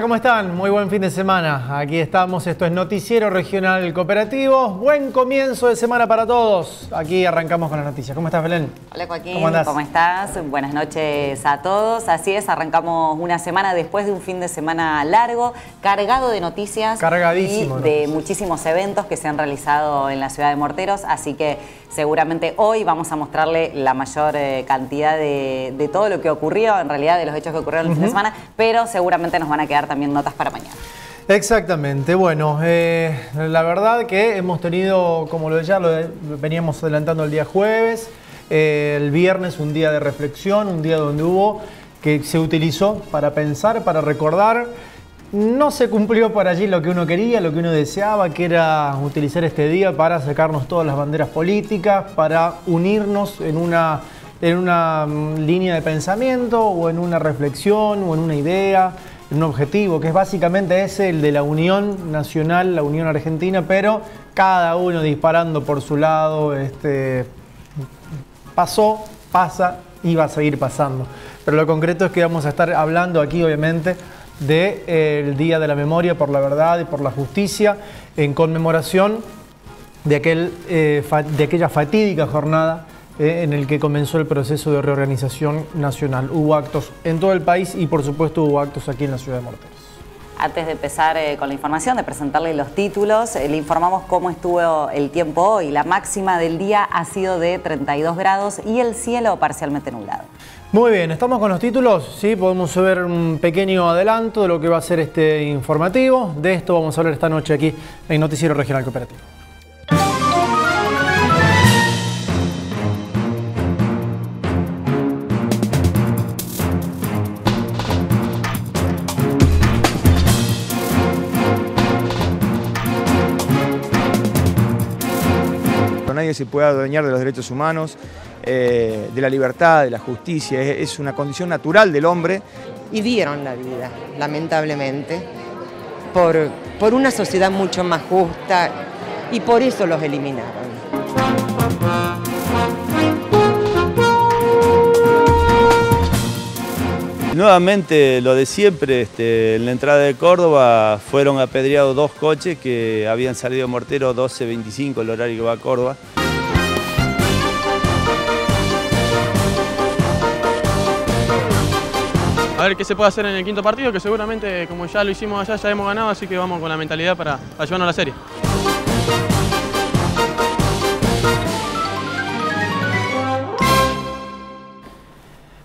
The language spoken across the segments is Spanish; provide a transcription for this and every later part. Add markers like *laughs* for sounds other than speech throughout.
Hola, ¿cómo están? Muy buen fin de semana. Aquí estamos, esto es Noticiero Regional Cooperativo. Buen comienzo de semana para todos. Aquí arrancamos con las noticias. ¿Cómo estás, Belén? Hola, Joaquín. ¿Cómo, ¿Cómo estás? Buenas noches a todos. Así es, arrancamos una semana después de un fin de semana largo, cargado de noticias. Cargadísimo. Y de muchísimos eventos que se han realizado en la ciudad de Morteros. Así que seguramente hoy vamos a mostrarle la mayor eh, cantidad de, todo lo que ocurrió, en realidad de los hechos que ocurrieron el fin de semana, pero seguramente nos van a quedar también notas para mañana. Exactamente, bueno, eh, la verdad que hemos tenido, como lo ya lo veníamos adelantando el día jueves, eh, el viernes un día de reflexión, un día donde hubo, que se utilizó para pensar, para recordar. No se cumplió por allí lo que uno quería, lo que uno deseaba, que era utilizar este día para sacarnos todas las banderas políticas, para unirnos en una, en una mm, línea de pensamiento o en una reflexión o en una idea un objetivo, que es básicamente ese, el de la unión nacional, la unión argentina, pero cada uno disparando por su lado, este, pasó, pasa y va a seguir pasando. Pero lo concreto es que vamos a estar hablando aquí, obviamente, del eh, Día de la Memoria por la Verdad y por la Justicia, en conmemoración de, aquel, eh, de aquella fatídica jornada eh, en el que comenzó el proceso de reorganización nacional. Hubo actos en todo el país y por supuesto hubo actos aquí en la ciudad de Morteros. Antes de empezar eh, con la información, de presentarle los títulos, eh, le informamos cómo estuvo el tiempo hoy. La máxima del día ha sido de 32 grados y el cielo parcialmente nublado. Muy bien, estamos con los títulos, sí, podemos ver un pequeño adelanto de lo que va a ser este informativo. De esto vamos a hablar esta noche aquí en Noticiero Regional Cooperativo. Nadie se puede adueñar de los derechos humanos, eh, de la libertad, de la justicia, es, una condición natural del hombre. Y dieron la vida, lamentablemente, por, por una sociedad mucho más justa y por eso los eliminaron. Nuevamente lo de siempre, este, en la entrada de Córdoba fueron apedreados dos coches que habían salido mortero 12.25, el horario que va a Córdoba. A ver qué se puede hacer en el quinto partido, que seguramente como ya lo hicimos allá ya hemos ganado, así que vamos con la mentalidad para ayudarnos a la serie.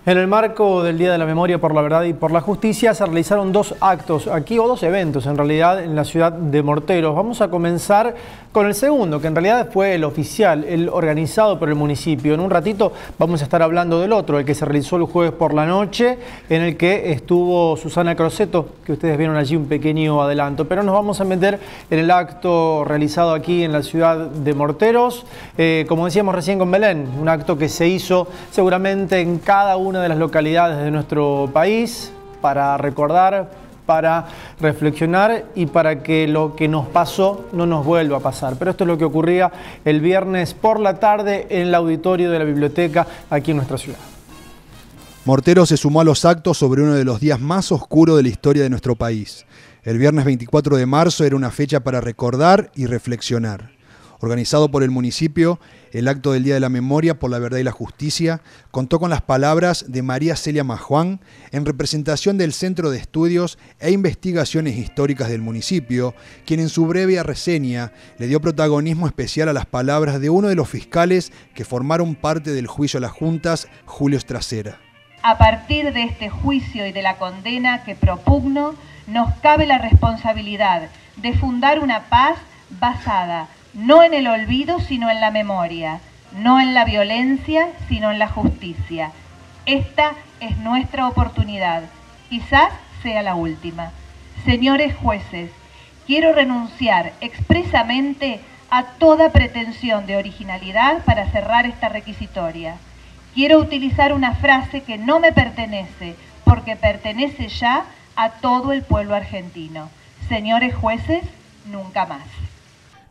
En el marco del Día de la Memoria por la Verdad y por la Justicia se realizaron dos actos aquí, o dos eventos en realidad, en la ciudad de Morteros. Vamos a comenzar con el segundo, que en realidad fue el oficial, el organizado por el municipio. En un ratito vamos a estar hablando del otro, el que se realizó el jueves por la noche, en el que estuvo Susana Croceto, que ustedes vieron allí un pequeño adelanto. Pero nos vamos a meter en el acto realizado aquí en la ciudad de Morteros. Eh, como decíamos recién con Belén, un acto que se hizo seguramente en cada de las localidades de nuestro país para recordar, para reflexionar y para que lo que nos pasó no nos vuelva a pasar. Pero esto es lo que ocurría el viernes por la tarde en el auditorio de la biblioteca aquí en nuestra ciudad. Mortero se sumó a los actos sobre uno de los días más oscuros de la historia de nuestro país. El viernes 24 de marzo era una fecha para recordar y reflexionar. Organizado por el municipio, el acto del Día de la Memoria por la Verdad y la Justicia contó con las palabras de María Celia Majuán en representación del Centro de Estudios e Investigaciones Históricas del municipio, quien en su breve reseña le dio protagonismo especial a las palabras de uno de los fiscales que formaron parte del juicio a las juntas, Julio Estracera. A partir de este juicio y de la condena que propugno, nos cabe la responsabilidad de fundar una paz basada no en el olvido, sino en la memoria, no en la violencia, sino en la justicia. Esta es nuestra oportunidad, quizás sea la última. Señores jueces, quiero renunciar expresamente a toda pretensión de originalidad para cerrar esta requisitoria. Quiero utilizar una frase que no me pertenece, porque pertenece ya a todo el pueblo argentino. Señores jueces, nunca más.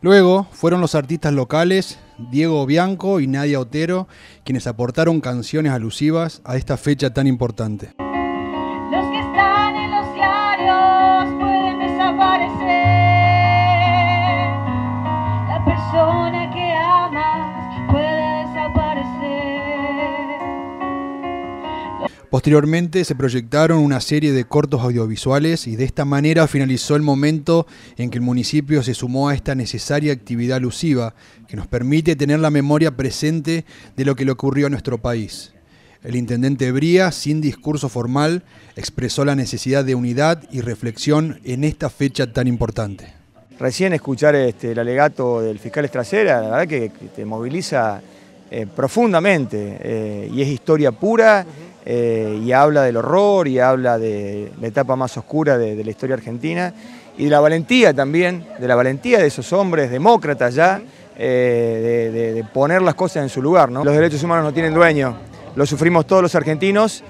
Luego fueron los artistas locales Diego Bianco y Nadia Otero quienes aportaron canciones alusivas a esta fecha tan importante. Posteriormente se proyectaron una serie de cortos audiovisuales y de esta manera finalizó el momento en que el municipio se sumó a esta necesaria actividad alusiva que nos permite tener la memoria presente de lo que le ocurrió a nuestro país. El intendente Bría, sin discurso formal, expresó la necesidad de unidad y reflexión en esta fecha tan importante. Recién escuchar este, el alegato del fiscal Estracera, la verdad que, te moviliza eh, profundamente eh, y es historia pura eh, y habla del horror y habla de la etapa más oscura de, la historia argentina y de la valentía también, de la valentía de esos hombres demócratas ya, eh, de, poner las cosas en su lugar. ¿no? Los derechos humanos no tienen dueño, los sufrimos todos los argentinos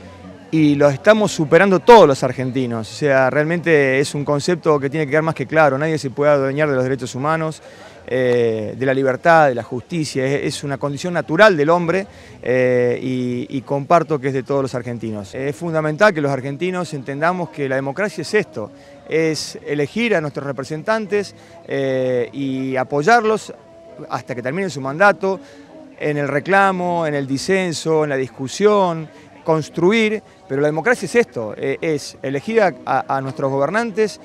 y los estamos superando todos los argentinos. O sea, realmente es un concepto que tiene que quedar más que claro, nadie se puede adueñar de los derechos humanos. Eh, de la libertad, de la justicia, es, una condición natural del hombre eh, y, comparto que es de todos los argentinos. Es fundamental que los argentinos entendamos que la democracia es esto, es elegir a nuestros representantes eh, y apoyarlos hasta que termine su mandato en el reclamo, en el disenso, en la discusión, construir, pero la democracia es esto, es elegir a, nuestros gobernantes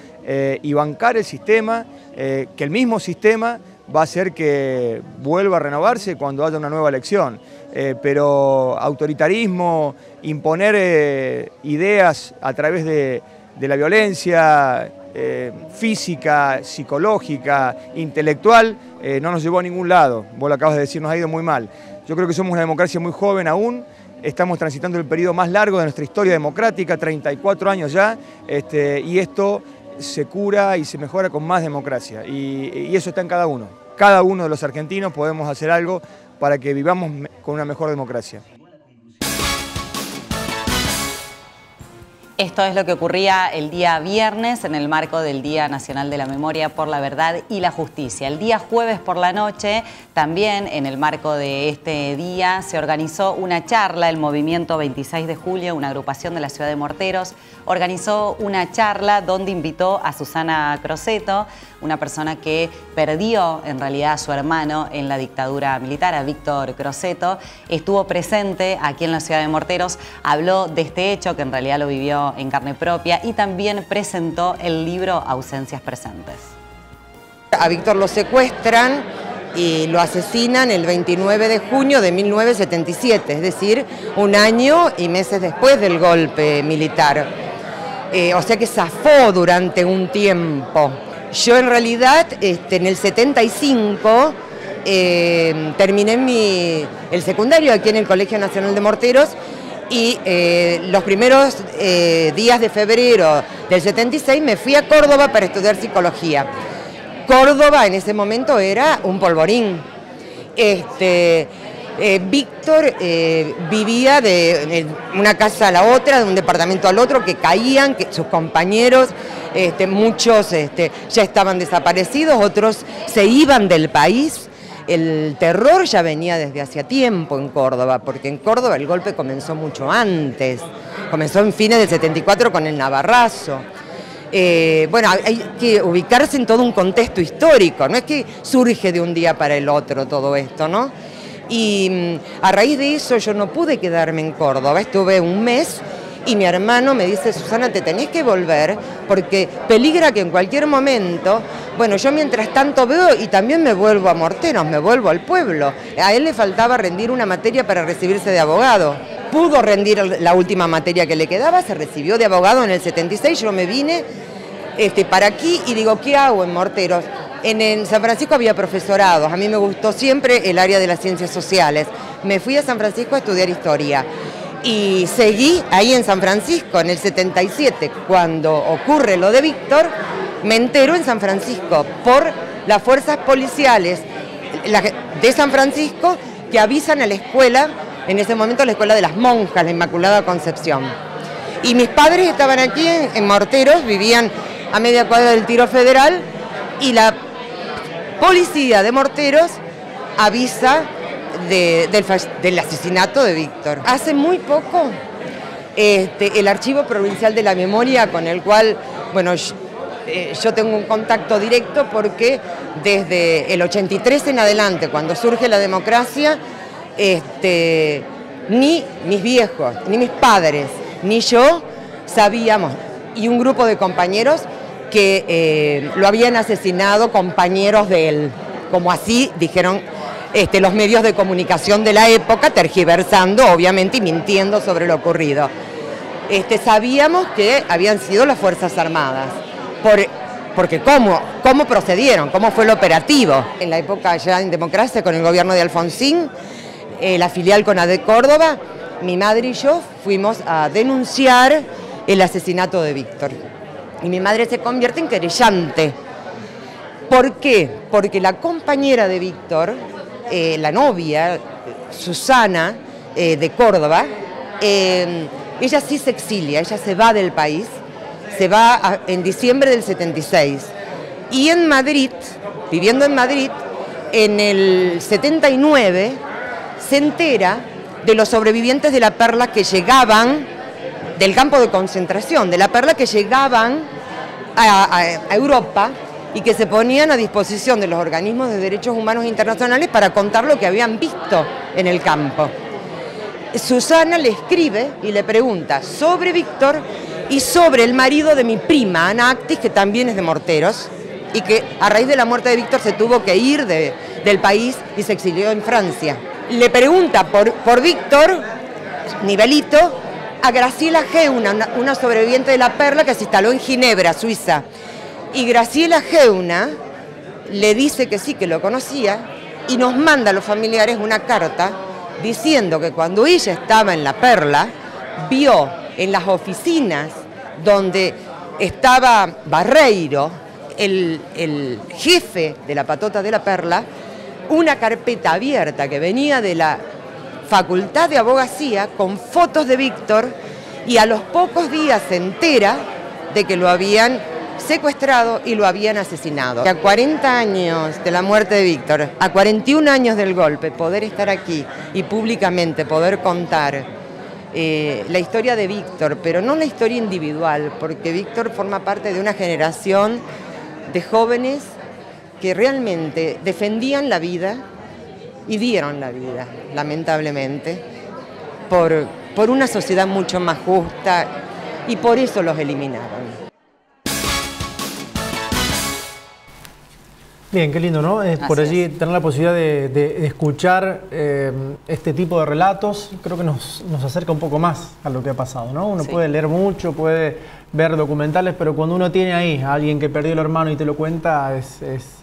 y bancar el sistema, que el mismo sistema va a ser que vuelva a renovarse cuando haya una nueva elección. Eh, pero autoritarismo, imponer eh, ideas a través de, la violencia eh, física, psicológica, intelectual, no nos llevó a ningún lado. Vos lo acabas de decir, nos ha ido muy mal. Yo creo que somos una democracia muy joven aún, estamos transitando el periodo más largo de nuestra historia democrática, 34 años ya, este, y esto se cura y se mejora con más democracia, y eso está en cada uno cada uno de los argentinos podemos hacer algo para que vivamos con una mejor democracia. Esto es lo que ocurría el día viernes en el marco del Día Nacional de la Memoria por la Verdad y la Justicia. El día jueves por la noche, también en el marco de este día, se organizó una charla, el Movimiento 26 de Julio, una agrupación de la ciudad de Morteros, organizó una charla donde invitó a Susana Croceto, una persona que perdió en realidad a su hermano en la dictadura militar, a Víctor Croceto. Estuvo presente aquí en la ciudad de Morteros, habló de este hecho que en realidad lo vivió en carne propia y también presentó el libro Ausencias Presentes. A Víctor lo secuestran y lo asesinan el 29 de junio de 1977, es decir, un año y meses después del golpe militar. Eh, o sea que zafó durante un tiempo. Yo en realidad este, en el 75 eh, terminé mi, el secundario aquí en el Colegio Nacional de Morteros y eh, los primeros eh, días de febrero del 76 me fui a Córdoba para estudiar psicología. Córdoba en ese momento era un polvorín. Este, Víctor vivía de una casa a la otra, de un departamento al otro, que caían, que sus compañeros este, muchos este, ya estaban desaparecidos, otros se iban del país. El terror ya venía desde hacía tiempo en Córdoba, porque en Córdoba el golpe comenzó mucho antes, comenzó en fines del 74 con el Navarrazo. Eh, bueno, hay que ubicarse en todo un contexto histórico, no es que surge de un día para el otro todo esto, ¿no? Y mm, a raíz de eso yo no pude quedarme en Córdoba, estuve un mes y mi hermano me dice, Susana, te tenés que volver porque peligra que en cualquier momento, bueno, yo mientras tanto veo y también me vuelvo a Morteros, me vuelvo al pueblo. A él le faltaba rendir una materia para recibirse de abogado. Pudo rendir la última materia que le quedaba, se recibió de abogado en el 76, yo me vine este, para aquí y digo, ¿qué hago en Morteros? En, en, San Francisco había profesorados, a mí me gustó siempre el área de las ciencias sociales. Me fui a San Francisco a estudiar historia y seguí ahí en San Francisco en el 77, cuando ocurre lo de Víctor, me entero en San Francisco por las fuerzas policiales de San Francisco que avisan a la escuela, en ese momento la escuela de las monjas, la Inmaculada Concepción. Y mis padres estaban aquí en, Morteros, vivían a media cuadra del tiro federal, y la policía de Morteros avisa del, asesinato de Víctor. Hace muy poco, este, el Archivo Provincial de la Memoria, con el cual, bueno, eh, yo, tengo un contacto directo porque desde el 83 en adelante, cuando surge la democracia, este, ni mis viejos, ni mis padres, ni yo sabíamos, y un grupo de compañeros que eh, lo habían asesinado compañeros de él, como así dijeron este, los medios de comunicación de la época, tergiversando obviamente y mintiendo sobre lo ocurrido. Este, sabíamos que habían sido las Fuerzas Armadas, porque ¿cómo, ¿cómo procedieron? ¿Cómo fue el operativo? En la época ya en democracia con el gobierno de Alfonsín, eh, la filial con de Córdoba, mi madre y yo fuimos a denunciar el asesinato de Víctor. Y mi madre se convierte en querellante. ¿Por qué? Porque la compañera de Víctor, eh, la novia, Susana, eh, de Córdoba, eh, ella sí se exilia, ella se va del país, se va en diciembre del 76. Y en Madrid, viviendo en Madrid, en el 79, se entera de los sobrevivientes de la perla que llegaban del campo de concentración, de la perla que llegaban a, Europa y que se ponían a disposición de los organismos de derechos humanos internacionales para contar lo que habían visto en el campo. Susana le escribe y le pregunta sobre Víctor y sobre el marido de mi prima, Ana Actis, que también es de Morteros, y que a raíz de la muerte de Víctor se tuvo que ir del país y se exilió en Francia. Le pregunta por, Víctor, Nivelito, a Graciela Geuna, una, sobreviviente de la Perla que se instaló en Ginebra, Suiza. Y Graciela Geuna le dice que sí, que lo conocía, y nos manda a los familiares una carta diciendo que cuando ella estaba en la Perla, vio en las oficinas donde estaba Barreiro, el, el, jefe de la patota de la Perla, una carpeta abierta que venía de la facultad de abogacía con fotos de Víctor y a los pocos días se entera de que lo habían secuestrado y lo habían asesinado. A 40 años de la muerte de Víctor, a 41 años del golpe, poder estar aquí y públicamente poder contar eh, la historia de Víctor, pero no la historia individual, porque Víctor forma parte de una generación de jóvenes que realmente defendían la vida, y dieron la vida, lamentablemente, por, por una sociedad mucho más justa y por eso los eliminaron. Bien, qué lindo, ¿no? Es por allí tener la posibilidad de, escuchar eh, este tipo de relatos, creo que nos, acerca un poco más a lo que ha pasado, ¿no? Uno puede leer mucho, puede ver documentales, pero cuando uno tiene ahí a alguien que perdió el hermano y te lo cuenta, es es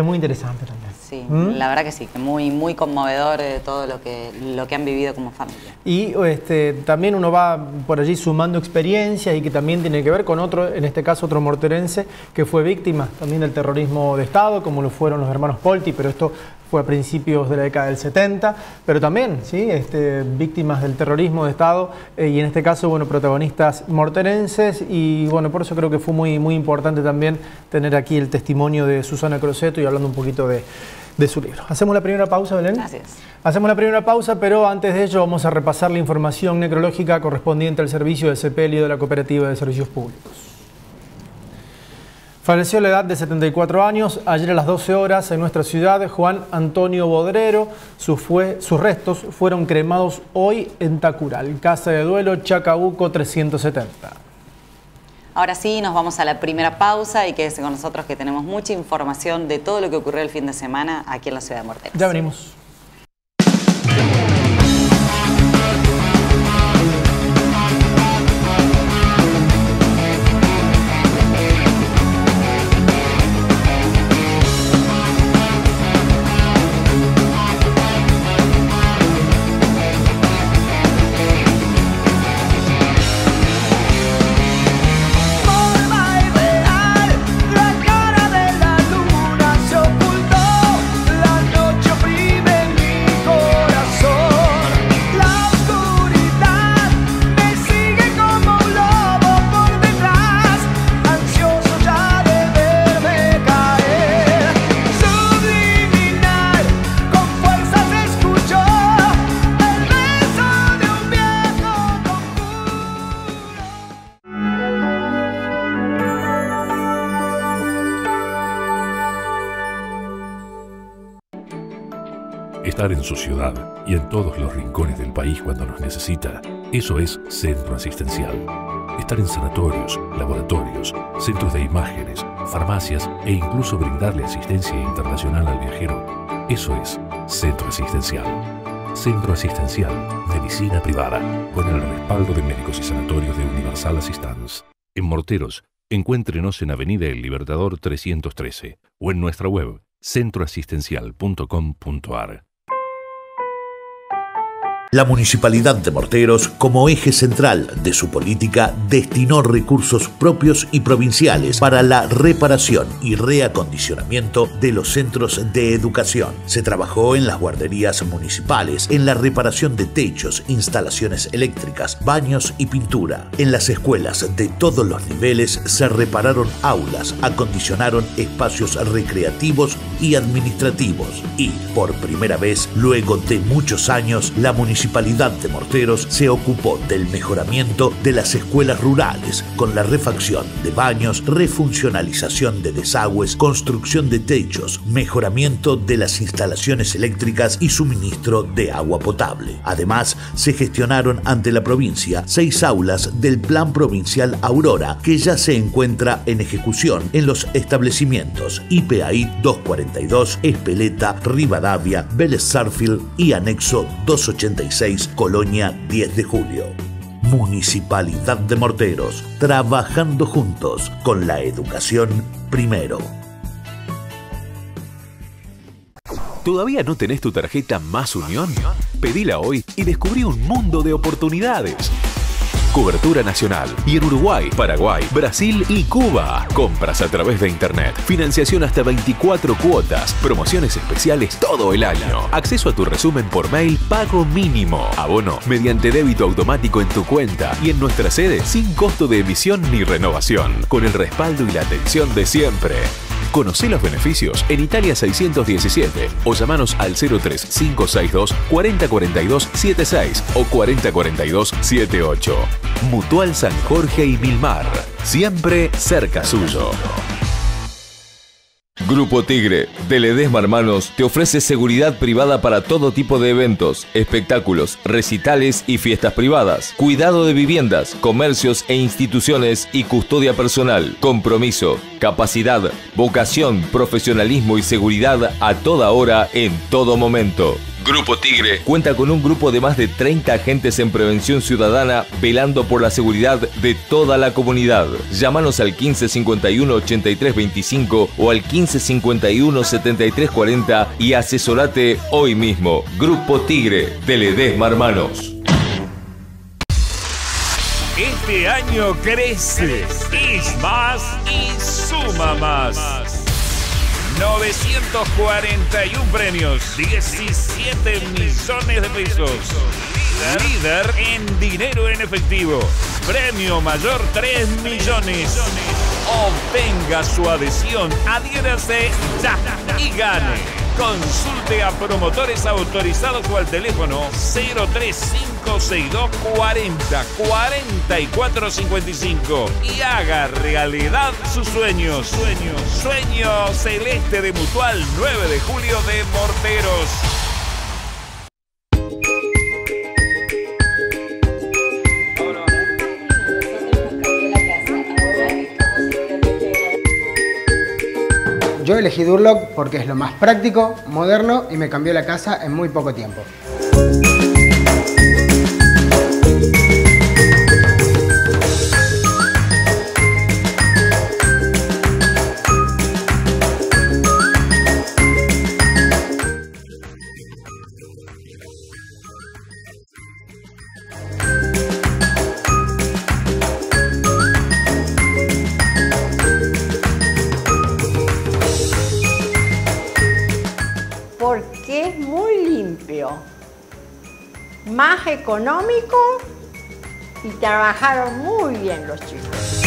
muy interesante también. Sí, ¿Mm? la verdad que sí, que muy, muy conmovedor de todo lo que, lo que han vivido como familia. Y este, también uno va por allí sumando experiencias y que también tiene que ver con otro, en este caso otro morterense, que fue víctima también del terrorismo de Estado, como lo fueron los hermanos Polti, pero esto fue a principios de la década del 70, pero también ¿sí? este, víctimas del terrorismo de Estado eh, y en este caso bueno, protagonistas morterenses y bueno, por eso creo que fue muy, muy importante también tener aquí el testimonio de Susana Croceto y hablando un poquito de, de su libro. ¿Hacemos la primera pausa, Belén? Gracias. Hacemos la primera pausa, pero antes de ello vamos a repasar la información necrológica correspondiente al servicio de sepelio de la Cooperativa de Servicios Públicos. Falleció a la edad de 74 años, ayer a las 12 horas en nuestra ciudad, Juan Antonio Bodrero. Sus, sus restos fueron cremados hoy en Tacural, Casa de Duelo, Chacabuco 370. Ahora sí, nos vamos a la primera pausa y quédese con nosotros que tenemos mucha información de todo lo que ocurrió el fin de semana aquí en la ciudad de Morteros. Ya venimos. En su ciudad y en todos los rincones del país cuando nos necesita. Eso es Centro Asistencial. Estar en sanatorios, laboratorios, centros de imágenes, farmacias e incluso brindarle asistencia internacional al viajero. Eso es Centro Asistencial. Centro Asistencial, Medicina Privada, con el respaldo de médicos y sanatorios de Universal Assistance. En Morteros, encuéntrenos en Avenida El Libertador 313 o en nuestra web centroasistencial.com.ar. La Municipalidad de Morteros, como eje central de su política, destinó recursos propios y provinciales para la reparación y reacondicionamiento de los centros de educación. Se trabajó en las guarderías municipales, en la reparación de techos, instalaciones eléctricas, baños y pintura. En las escuelas de todos los niveles se repararon aulas, acondicionaron espacios recreativos y administrativos. Y, por primera vez, luego de muchos años, la Municipalidad Municipalidad de Morteros se ocupó del mejoramiento de las escuelas rurales con la refacción de baños, refuncionalización de desagües, construcción de techos, mejoramiento de las instalaciones eléctricas y suministro de agua potable. Además, se gestionaron ante la provincia seis aulas del Plan Provincial Aurora que ya se encuentra en ejecución en los establecimientos IPAI 242, Espeleta, Rivadavia, Vélez Sarfield y Anexo 285. Colonia 10 de Julio. Municipalidad de Morteros, trabajando juntos con la educación primero. ¿Todavía no tenés tu tarjeta Más Unión? Pedila hoy y descubrí un mundo de oportunidades. Cobertura nacional. Y en Uruguay, Paraguay, Brasil y Cuba. Compras a través de Internet. Financiación hasta 24 cuotas. Promociones especiales todo el año. Acceso a tu resumen por mail, pago mínimo. Abono mediante débito automático en tu cuenta y en nuestra sede sin costo de emisión ni renovación. Con el respaldo y la atención de siempre. Conoce los beneficios en Italia 617 o llamanos al 03562 4042 76 o 4042 78. Mutual San Jorge y Milmar. Siempre cerca suyo. Grupo Tigre de Ledesma Hermanos te ofrece seguridad privada para todo tipo de eventos, espectáculos, recitales y fiestas privadas, cuidado de viviendas, comercios e instituciones y custodia personal, compromiso, capacidad, vocación, profesionalismo y seguridad a toda hora en todo momento. Grupo Tigre cuenta con un grupo de más de 30 agentes en prevención ciudadana velando por la seguridad de toda la comunidad. Llámanos al 1551 8325 o al 1551 7340 y asesorate hoy mismo. Grupo Tigre de Ledesma Hermanos. Este año crece, es más y suma más. 941 premios, 17 millones de pesos. Líder en dinero en efectivo. Premio mayor 3 millones. Obtenga su adhesión, adhiérase ya y gane. Consulte a promotores autorizados o al teléfono 03562 40 44 55 y haga realidad sus sueños. Sueño, sueño celeste de Mutual 9 de julio de Morteros. Yo elegí Durlock porque es lo más práctico, moderno y me cambió la casa en muy poco tiempo. Económico y trabajaron muy bien los chicos.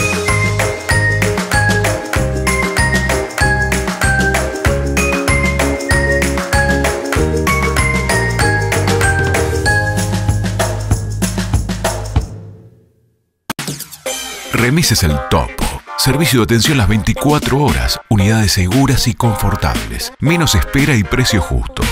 Remises el Topo. Servicio de atención las 24 horas, unidades seguras y confortables, menos espera y precio justo.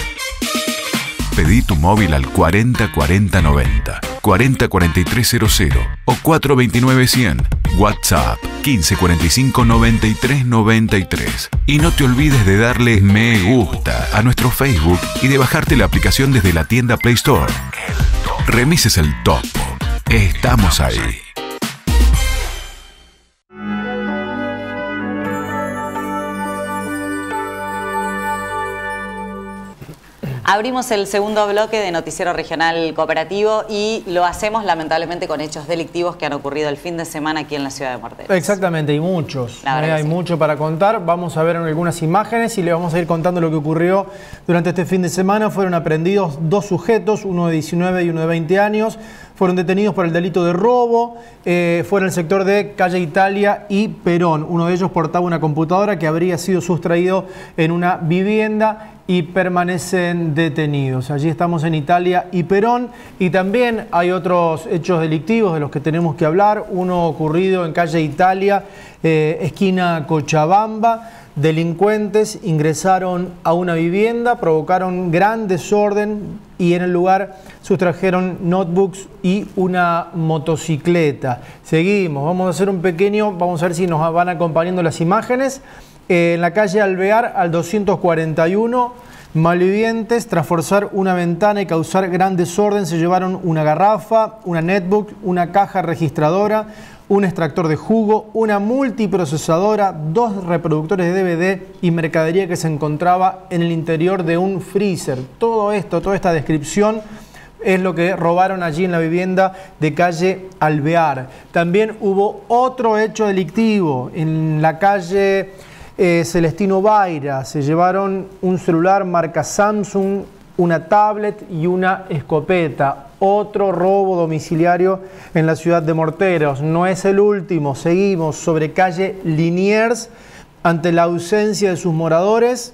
Pedí tu móvil al 404090, 404300 o 429-100. WhatsApp 1545 93 93. Y no te olvides de darle me gusta a nuestro Facebook y de bajarte la aplicación desde la tienda Play Store. Remises el topo. Estamos ahí. Abrimos el segundo bloque de Noticiero Regional Cooperativo y lo hacemos lamentablemente con hechos delictivos que han ocurrido el fin de semana aquí en la ciudad de Morteros. Exactamente, y muchos. La Eh, hay sí. mucho para contar. Vamos a ver algunas imágenes y le vamos a ir contando lo que ocurrió durante este fin de semana. Fueron aprendidos dos sujetos, uno de 19 y uno de 20 años. Fueron detenidos por el delito de robo. Eh, fue en el sector de Calle Italia y Perón. Uno de ellos portaba una computadora que habría sido sustraído en una vivienda y permanecen detenidos. Allí estamos en Italia y Perón y también hay otros hechos delictivos de los que tenemos que hablar. Uno ocurrido en calle Italia, eh, esquina Cochabamba. Delincuentes ingresaron a una vivienda, provocaron gran desorden y en el lugar sustrajeron notebooks y una motocicleta. Seguimos, vamos a hacer un pequeño, vamos a ver si nos van acompañando las imágenes. En la calle Alvear al 241, malvivientes, tras forzar una ventana y causar gran desorden, se llevaron una garrafa, una netbook, una caja registradora, un extractor de jugo, una multiprocesadora, dos reproductores de DVD y mercadería que se encontraba en el interior de un freezer. Todo esto, toda esta descripción es lo que robaron allí en la vivienda de calle Alvear. También hubo otro hecho delictivo en la calle eh, Celestino Baira. Se llevaron un celular marca Samsung, una tablet y una escopeta. Otro robo domiciliario en la ciudad de Morteros. No es el último. Seguimos sobre calle Liniers ante la ausencia de sus moradores.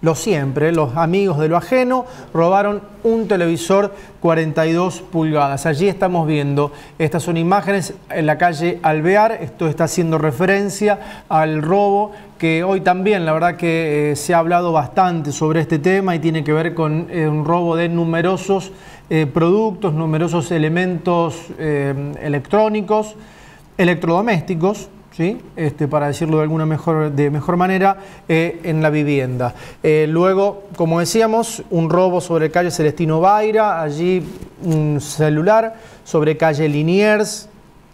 Lo siempre, los amigos de lo ajeno robaron un televisor 42 pulgadas. Allí estamos viendo, estas son imágenes en la calle Alvear, esto está haciendo referencia al robo que hoy también, la verdad que eh, se ha hablado bastante sobre este tema y tiene que ver con eh, un robo de numerosos eh, productos, numerosos elementos electrónicos, electrodomésticos, ¿sí? este, para decirlo de alguna mejor, de mejor manera, eh, en la vivienda. Eh, luego, como decíamos, un robo sobre calle Celestino Baira, allí un celular, sobre calle Liniers,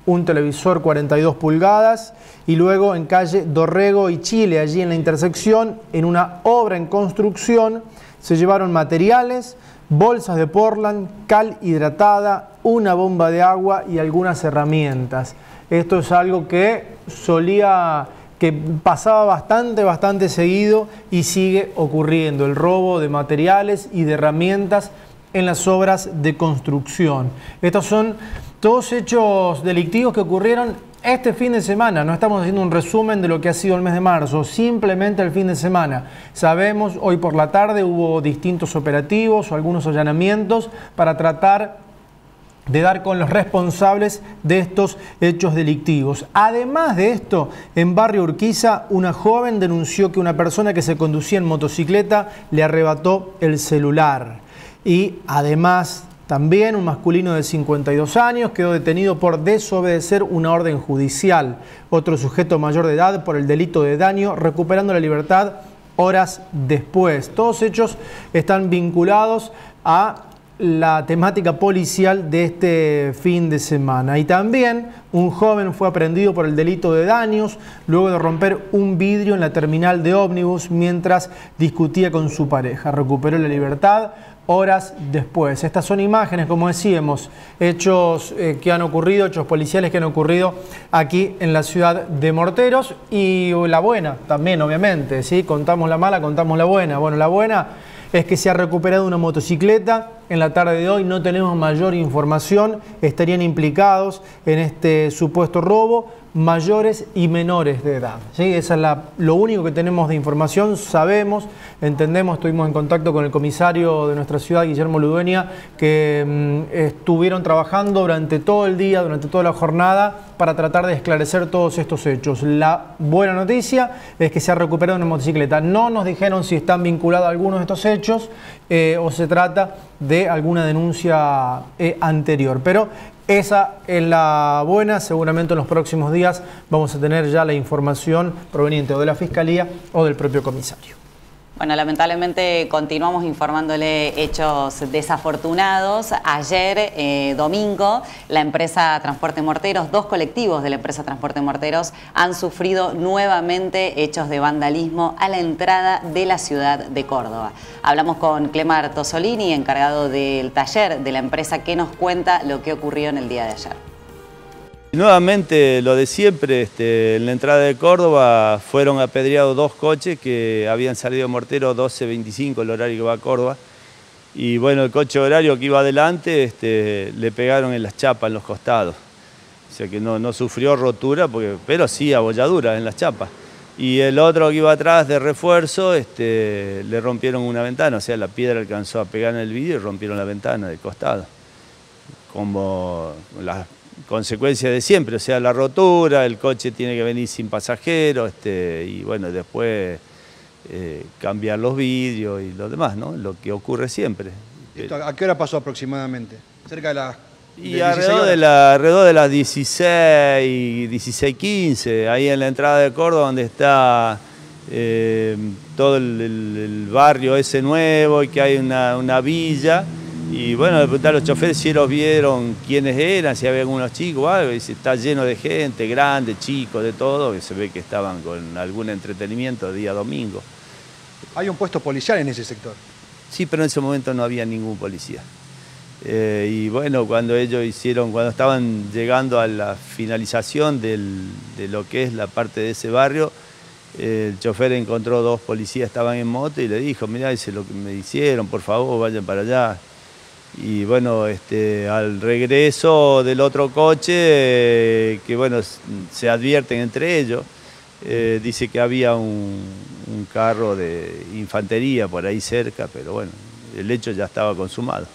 un televisor 42 pulgadas y luego en calle Dorrego y Chile, allí en la intersección, en una obra en construcción, se llevaron materiales, bolsas de Portland, cal hidratada, una bomba de agua y algunas herramientas. Esto es algo que solía, que pasaba bastante, bastante seguido y sigue ocurriendo, el robo de materiales y de herramientas en las obras de construcción. Estos son todos hechos delictivos que ocurrieron este fin de semana. No estamos haciendo un resumen de lo que ha sido el mes de marzo, simplemente el fin de semana. Sabemos, hoy por la tarde hubo distintos operativos o algunos allanamientos para tratar de dar con los responsables de estos hechos delictivos. Además de esto, en Barrio Urquiza, una joven denunció que una persona que se conducía en motocicleta le arrebató el celular. Y además, también un masculino de 52 años quedó detenido por desobedecer una orden judicial. Otro sujeto mayor de edad por el delito de daño, recuperando la libertad horas después. Todos hechos están vinculados a la temática policial de este fin de semana. Y también un joven fue aprendido por el delito de daños luego de romper un vidrio en la terminal de ómnibus mientras discutía con su pareja. Recuperó la libertad horas después. Estas son imágenes, como decíamos, hechos eh, que han ocurrido, hechos policiales que han ocurrido aquí en la ciudad de Morteros y la buena también, obviamente, ¿sí? Contamos la mala, contamos la buena. Bueno, la buena es que se ha recuperado una motocicleta. En la tarde de hoy, no tenemos mayor información, estarían implicados en este supuesto robo mayores y menores de edad. ¿sí? Esa es la, lo único que tenemos de información, sabemos, entendemos, estuvimos en contacto con el comisario de nuestra ciudad, Guillermo Ludueña, que mm, estuvieron trabajando durante todo el día, durante toda la jornada, para tratar de esclarecer todos estos hechos. La buena noticia es que se ha recuperado una motocicleta. No nos dijeron si están vinculados a algunos de estos hechos eh, o se trata de alguna denuncia eh, anterior. Pero esa es la buena, seguramente en los próximos días vamos a tener ya la información proveniente o de la Fiscalía o del propio comisario. Bueno, lamentablemente continuamos informándole hechos desafortunados. Ayer, eh, domingo, la empresa Transporte Morteros, dos colectivos de la empresa Transporte Morteros han sufrido nuevamente hechos de vandalismo a la entrada de la ciudad de Córdoba. Hablamos con Clemar Tosolini, encargado del taller de la empresa, que nos cuenta lo que ocurrió en el día de ayer. Nuevamente lo de siempre, este, en la entrada de Córdoba fueron apedreados dos coches que habían salido Mortero 12.25, el horario que va a Córdoba. Y bueno, el coche horario que iba adelante este, le pegaron en las chapas, en los costados. O sea que no, sufrió rotura, pero sí abolladura en las chapas. Y el otro que iba atrás de refuerzo este, le rompieron una ventana, o sea, la piedra alcanzó a pegar en el vidrio y rompieron la ventana de costado. Como las consecuencia de siempre, o sea, la rotura, el coche tiene que venir sin pasajero, este, y bueno, después eh, cambiar los vidrios y lo demás, ¿no? Lo que ocurre siempre. ¿A qué hora pasó aproximadamente? Cerca de las... Y alrededor de, la, alrededor de las 16, 16, 15, ahí en la entrada de Córdoba, donde está eh, todo el, barrio ese nuevo y que hay una, una villa, y bueno, le pregunté a los choferes si ellos vieron quiénes eran, si había algunos chicos o algo, y está lleno de gente, grande, chicos, de todo, que se ve que estaban con algún entretenimiento día domingo. ¿Hay un puesto policial en ese sector? Sí, pero en ese momento no había ningún policía. Eh, y bueno, cuando ellos hicieron, cuando estaban llegando a la finalización de lo que es la parte de ese barrio, el chofer encontró dos policías, estaban en moto y le dijo, mirá, dice lo que me hicieron, por favor, vayan para allá. Y bueno, este, al regreso del otro coche, que bueno, se advierten entre ellos, eh, dice que había un, carro de infantería por ahí cerca, pero bueno, el hecho ya estaba consumado.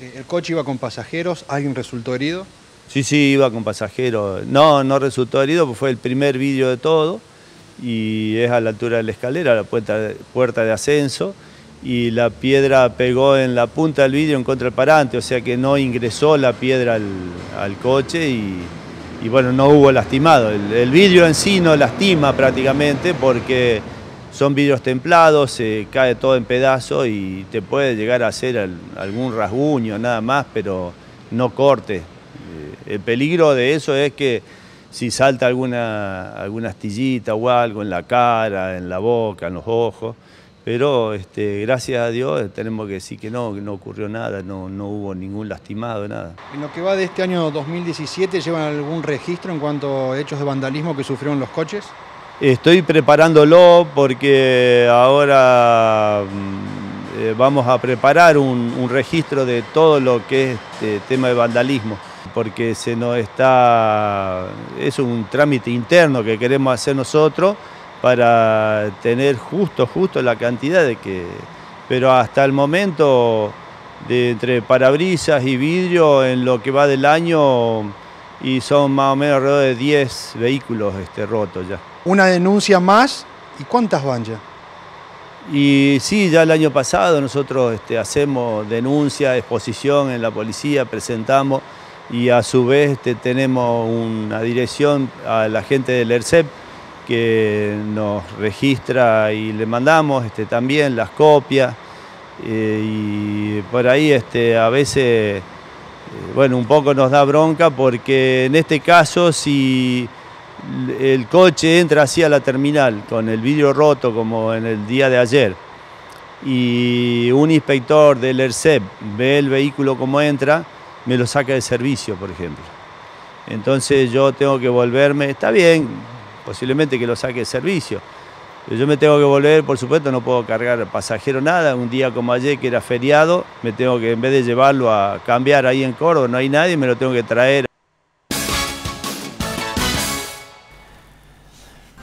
Eh, ¿El coche iba con pasajeros? ¿Alguien resultó herido? Sí, sí, iba con pasajeros. No, no resultó herido, porque fue el primer vídeo de todo y es a la altura de la escalera, la puerta, puerta de ascenso y la piedra pegó en la punta del vidrio en contra del parante, o sea que no ingresó la piedra al, coche y, bueno, no hubo lastimado. El, vidrio en sí no lastima prácticamente porque son vidrios templados, se cae todo en pedazos y te puede llegar a hacer algún rasguño nada más, pero no corte. Eh, el peligro de eso es que si salta alguna, alguna astillita o algo en la cara, en la boca, en los ojos, pero este, gracias a Dios tenemos que decir que no, que no ocurrió nada, no, no hubo ningún lastimado, nada. En lo que va de este año 2017, ¿llevan algún registro en cuanto a hechos de vandalismo que sufrieron los coches? Estoy preparándolo porque ahora mm, eh, vamos a preparar un, registro de todo lo que es este tema de vandalismo, porque se nos está, es un trámite interno que queremos hacer nosotros para tener justo, justo la cantidad de que... Pero hasta el momento, de entre parabrisas y vidrio, en lo que va del año, y son más o menos alrededor de 10 vehículos este, rotos ya. ¿Una denuncia más? ¿Y cuántas van ya? Y sí, ya el año pasado nosotros este, hacemos denuncia, exposición en la policía, presentamos y a su vez este, tenemos una dirección a la gente del ERCEP que nos registra y le mandamos este, también las copias eh, y por ahí este, a veces, eh, bueno, un poco nos da bronca porque en este caso si el coche entra así a la terminal con el vidrio roto como en el día de ayer y un inspector del ERCEP ve el vehículo como entra, me lo saca de servicio, por ejemplo. Entonces yo tengo que volverme, está bien, posiblemente que lo saque de servicio. Yo me tengo que volver, por supuesto, no puedo cargar pasajero nada. Un día como ayer, que era feriado, me tengo que, en vez de llevarlo a cambiar ahí en Córdoba, no hay nadie, me lo tengo que traer.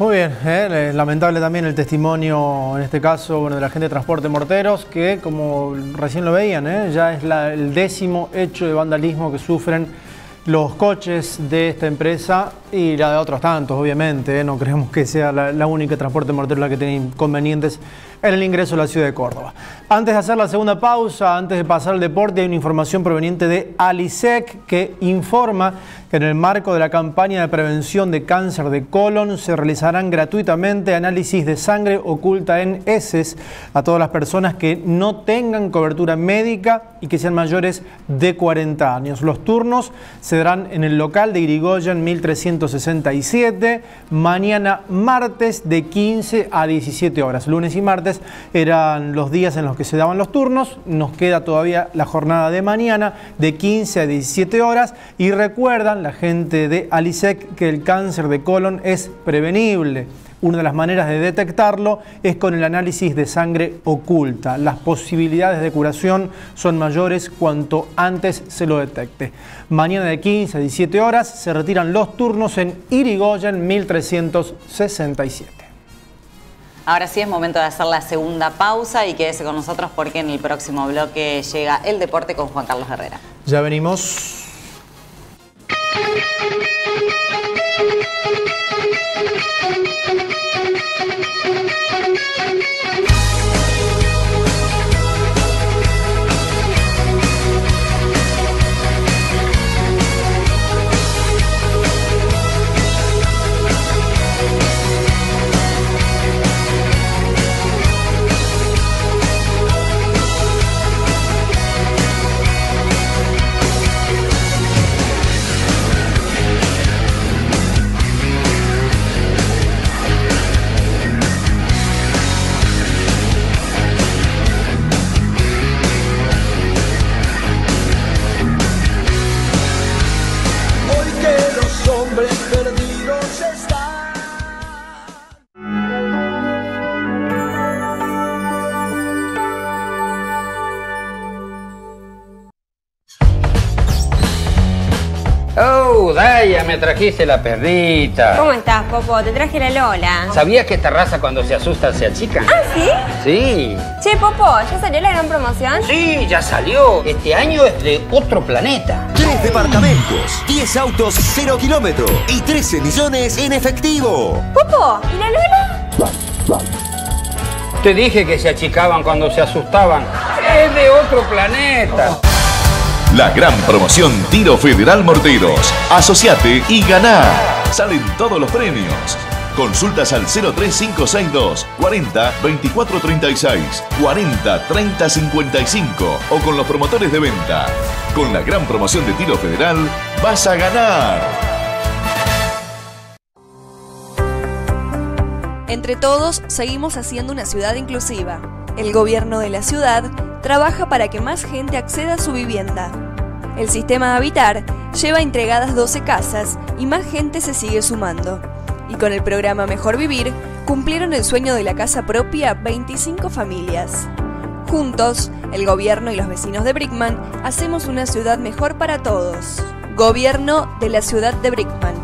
Muy bien, ¿eh? lamentable también el testimonio, en este caso, bueno, de la gente de Transporte Morteros, que como recién lo veían, ¿eh? ya es el décimo hecho de vandalismo que sufren los coches de esta empresa y la de otros tantos, obviamente. ¿eh? No creemos que sea la, única Transporte Mortero la que tiene inconvenientes en el ingreso a la ciudad de Córdoba. Antes de hacer la segunda pausa, antes de pasar al deporte, hay una información proveniente de Alisec que informa que en el marco de la campaña de prevención de cáncer de colon se realizarán gratuitamente análisis de sangre oculta en heces a todas las personas que no tengan cobertura médica y que sean mayores de 40 años. Los turnos se darán en el local de Irigoyen 1367, mañana martes de 15 a 17 horas. Lunes y martes eran los días en los que se daban los turnos. Nos queda todavía la jornada de mañana de 15 a 17 horas. Y recuerdan la gente de Alisec que el cáncer de colon es prevenible. Una de las maneras de detectarlo es con el análisis de sangre oculta. Las posibilidades de curación son mayores cuanto antes se lo detecte. Mañana de 15 a 17 horas se retiran los turnos en Irigoyen 1367. Ahora sí es momento de hacer la segunda pausa y quédese con nosotros porque en el próximo bloque llega el deporte con Juan Carlos Herrera. Ya venimos. Me trajiste la perrita. ¿Cómo estás, Popo? Te traje la Lola. ¿Sabías que esta raza cuando se asusta se achica? ¿Ah, sí? Sí. Che, Popo, ¿ya salió la gran promoción? Sí, ya salió. Este año es de otro planeta. Tres departamentos, 10 autos 0 kilómetros y 13 millones en efectivo. Popo, ¿y la Lola? Te dije que se achicaban cuando se asustaban. Es de otro planeta. La gran promoción Tiro Federal Morteros. Asociate y ganá. Salen todos los premios. Consultas al 03562 40 24 36 40 30 55 o con los promotores de venta. Con la gran promoción de Tiro Federal vas a ganar. Entre todos, seguimos haciendo una ciudad inclusiva. El gobierno de la ciudad trabaja para que más gente acceda a su vivienda. El sistema Habitar lleva entregadas 12 casas y más gente se sigue sumando. Y con el programa Mejor Vivir, cumplieron el sueño de la casa propia 25 familias. Juntos, el gobierno y los vecinos de Brickman hacemos una ciudad mejor para todos. Gobierno de la ciudad de Brickman.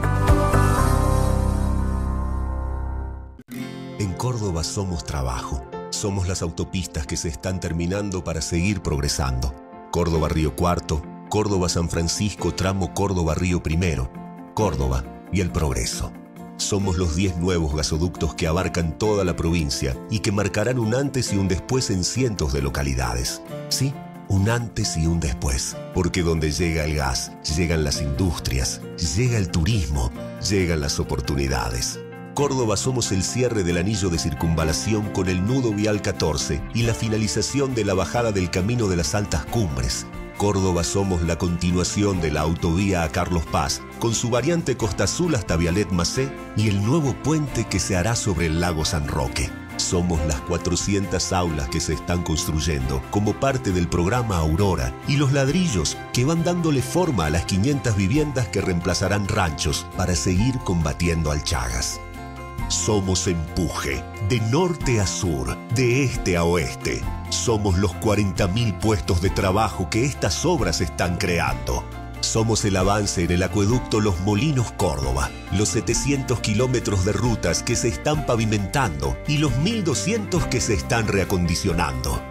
En Córdoba somos trabajo. Somos las autopistas que se están terminando para seguir progresando. Córdoba Río Cuarto, Córdoba San Francisco, tramo Córdoba Río Primero, Córdoba y el progreso. Somos los 10 nuevos gasoductos que abarcan toda la provincia y que marcarán un antes y un después en cientos de localidades. Sí, un antes y un después. Porque donde llega el gas, llegan las industrias, llega el turismo, llegan las oportunidades. Córdoba somos el cierre del anillo de circunvalación con el nudo vial 14 y la finalización de la bajada del camino de las altas cumbres. Córdoba somos la continuación de la autovía a Carlos Paz, con su variante Costa Azul hasta Vialet Macé y el nuevo puente que se hará sobre el lago San Roque. Somos las 400 aulas que se están construyendo como parte del programa Aurora y los ladrillos que van dándole forma a las 500 viviendas que reemplazarán ranchos para seguir combatiendo al Chagas. Somos empuje, de norte a sur, de este a oeste. Somos los 40.000 puestos de trabajo que estas obras están creando. Somos el avance en el acueducto Los Molinos Córdoba, los 700 kilómetros de rutas que se están pavimentando y los 1200 que se están reacondicionando.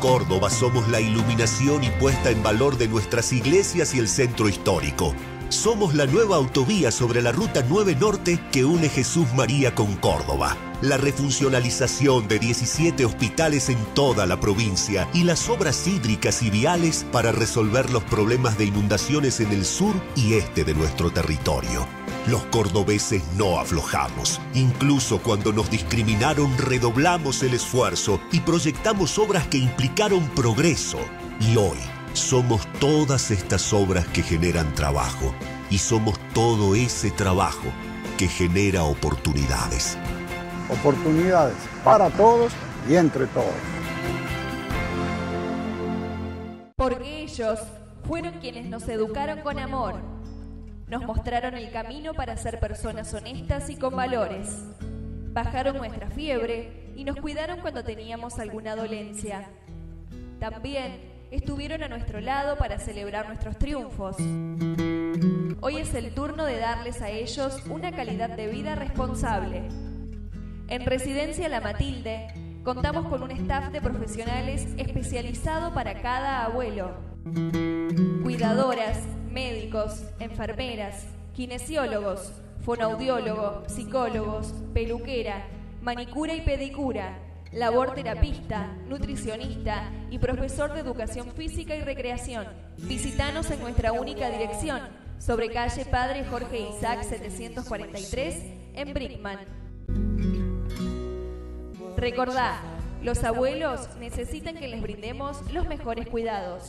Córdoba somos la iluminación y puesta en valor de nuestras iglesias y el centro histórico. Somos la nueva autovía sobre la Ruta 9 Norte que une Jesús María con Córdoba. La refuncionalización de 17 hospitales en toda la provincia y las obras hídricas y viales para resolver los problemas de inundaciones en el sur y este de nuestro territorio. Los cordobeses no aflojamos. Incluso cuando nos discriminaron, redoblamos el esfuerzo y proyectamos obras que implicaron progreso. Y hoy somos todas estas obras que generan trabajo y somos todo ese trabajo que genera oportunidades. Oportunidades para todos y entre todos. Porque ellos fueron quienes nos educaron con amor, nos mostraron el camino para ser personas honestas y con valores, bajaron nuestra fiebre y nos cuidaron cuando teníamos alguna dolencia. También estuvieron a nuestro lado para celebrar nuestros triunfos. Hoy es el turno de darles a ellos una calidad de vida responsable. En Residencia La Matilde contamos con un staff de profesionales especializado para cada abuelo. Cuidadoras, médicos, enfermeras, kinesiólogos, fonoaudiólogo, psicólogos, peluquera, manicura y pedicura, labor terapista, nutricionista y profesor de educación física y recreación. Visítanos en nuestra única dirección, sobre calle Padre Jorge Isaac 743 en Brickman. Recordá, los abuelos necesitan que les brindemos los mejores cuidados.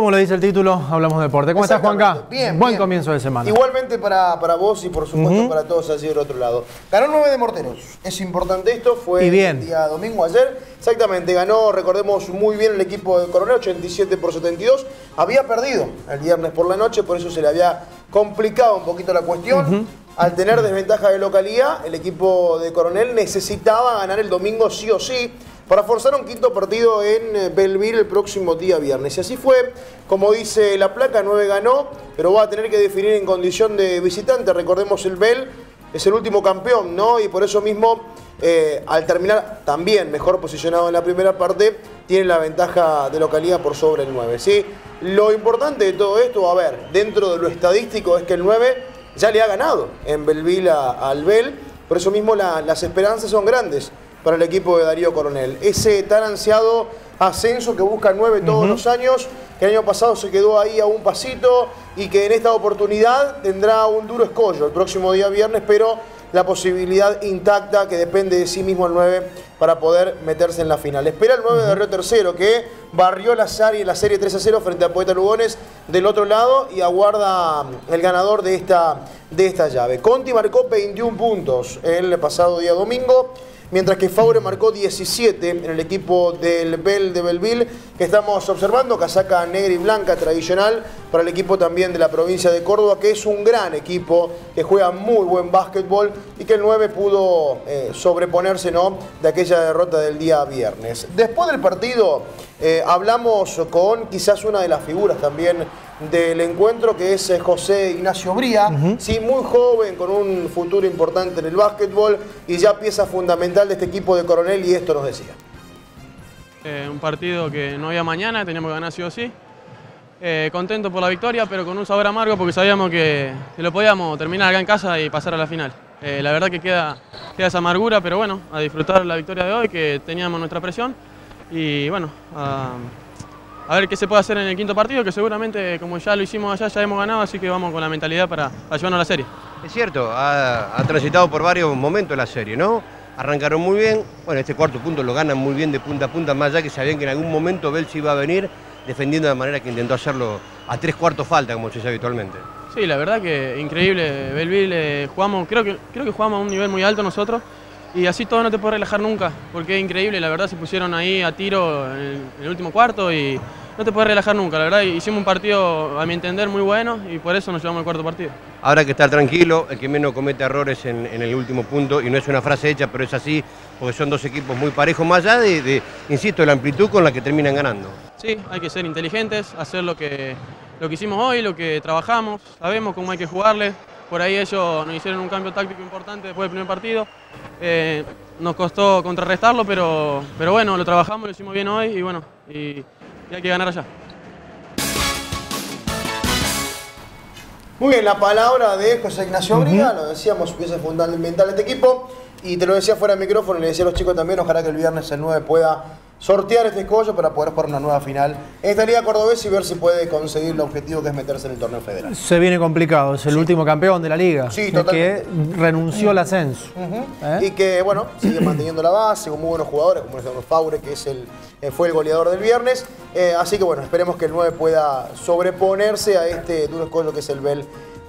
Como lo dice el título, hablamos de deporte. ¿Cómo estás, Juanca? Bien, Buen bien. comienzo de semana. Igualmente para, para vos y por supuesto para todos allí del otro lado. Ganó 9 de Morteros. Es importante esto. Fue Y bien. el día domingo ayer. Exactamente. Ganó, recordemos muy bien el equipo de Coronel, 87 por 72. Había perdido el viernes por la noche, por eso se le había complicado un poquito la cuestión. Al tener desventaja de localidad, el equipo de Coronel necesitaba ganar el domingo sí o sí para forzar un quinto partido en eh, Belleville el próximo día viernes. Y así fue, como dice la placa, 9 ganó, pero va a tener que definir en condición de visitante. Recordemos el Bell es el último campeón, ¿no? Y por eso mismo, eh, al terminar también mejor posicionado en la primera parte, tiene la ventaja de localidad por sobre el 9, ¿sí? Lo importante de todo esto, a ver, dentro de lo estadístico es que el 9 ya le ha ganado en Belleville a- al Bell, por eso mismo la- las esperanzas son grandes para el equipo de Darío Coronel. Ese tan ansiado ascenso que busca 9 todos los años, que el año pasado se quedó ahí a un pasito y que en esta oportunidad tendrá un duro escollo el próximo día viernes, pero la posibilidad intacta que depende de sí mismo el 9 para poder meterse en la final. Espera el 9 de Río Tercero que barrió la serie, la serie 3 a 0 frente a Poeta Lugones del otro lado y aguarda el ganador de esta, de esta llave. Conti marcó 21 puntos el pasado día domingo. Mientras que Faure marcó 17 en el equipo del Bell de Belleville, que estamos observando, casaca negra y blanca tradicional para el equipo también de la provincia de Córdoba, que es un gran equipo, que juega muy buen básquetbol y que el 9 pudo eh, sobreponerse ¿no? de aquella derrota del día viernes. Después del partido eh, hablamos con quizás una de las figuras también del encuentro, que es eh, José Ignacio Bría, sí, muy joven, con un futuro importante en el básquetbol y ya pieza fundamental de este equipo de Coronel y esto nos decía. Eh, un partido que no había mañana, teníamos que ganar sí o sí. Eh, contento por la victoria, pero con un sabor amargo porque sabíamos que, que lo podíamos terminar acá en casa y pasar a la final. Eh, la verdad que queda, queda esa amargura, pero bueno, a disfrutar la victoria de hoy, que teníamos nuestra presión. Y bueno, a, a ver qué se puede hacer en el quinto partido, que seguramente como ya lo hicimos allá, ya hemos ganado, así que vamos con la mentalidad para, para llevarnos a la serie. Es cierto, ha, ha transitado por varios momentos la serie, ¿no? Arrancaron muy bien, bueno, este cuarto punto lo ganan muy bien de punta a punta, más allá que sabían que en algún momento Bel se iba a venir defendiendo de manera que intentó hacerlo a tres cuartos falta, como se dice habitualmente. Sí, la verdad que increíble. Belville, eh, jugamos, creo que, creo que jugamos a un nivel muy alto nosotros. Y así todo no te puedes relajar nunca, porque es increíble, la verdad se pusieron ahí a tiro en el, en el último cuarto y no te puedes relajar nunca, la verdad hicimos un partido a mi entender muy bueno y por eso nos llevamos al cuarto partido. Ahora que estar tranquilo, el que menos comete errores en, en el último punto, y no es una frase hecha, pero es así, porque son dos equipos muy parejos, más allá de, de, insisto, la amplitud con la que terminan ganando. Sí, hay que ser inteligentes, hacer lo que, lo que hicimos hoy, lo que trabajamos, sabemos cómo hay que jugarle. Por ahí ellos nos hicieron un cambio táctico importante después del primer partido. Eh, nos costó contrarrestarlo, pero, pero bueno, lo trabajamos, lo hicimos bien hoy y bueno, y, y hay que ganar allá. Muy bien, la palabra de José Ignacio Briga, lo decíamos, pieza fundamental de este equipo. Y te lo decía fuera del micrófono, y le decía a los chicos también, ojalá que el viernes el 9 pueda sortear este escollo para poder jugar una nueva final en esta Liga Cordobés y ver si puede conseguir el objetivo que es meterse en el torneo federal. Se viene complicado, es el último campeón de la liga. Sí, totalmente. Que renunció al ascenso. ¿Eh? Y que, bueno, sigue manteniendo la base con muy buenos jugadores, como el señor Faure, que es el, eh, fue el goleador del viernes. Eh, así que, bueno, esperemos que el 9 pueda sobreponerse a este duro escollo que es el Bell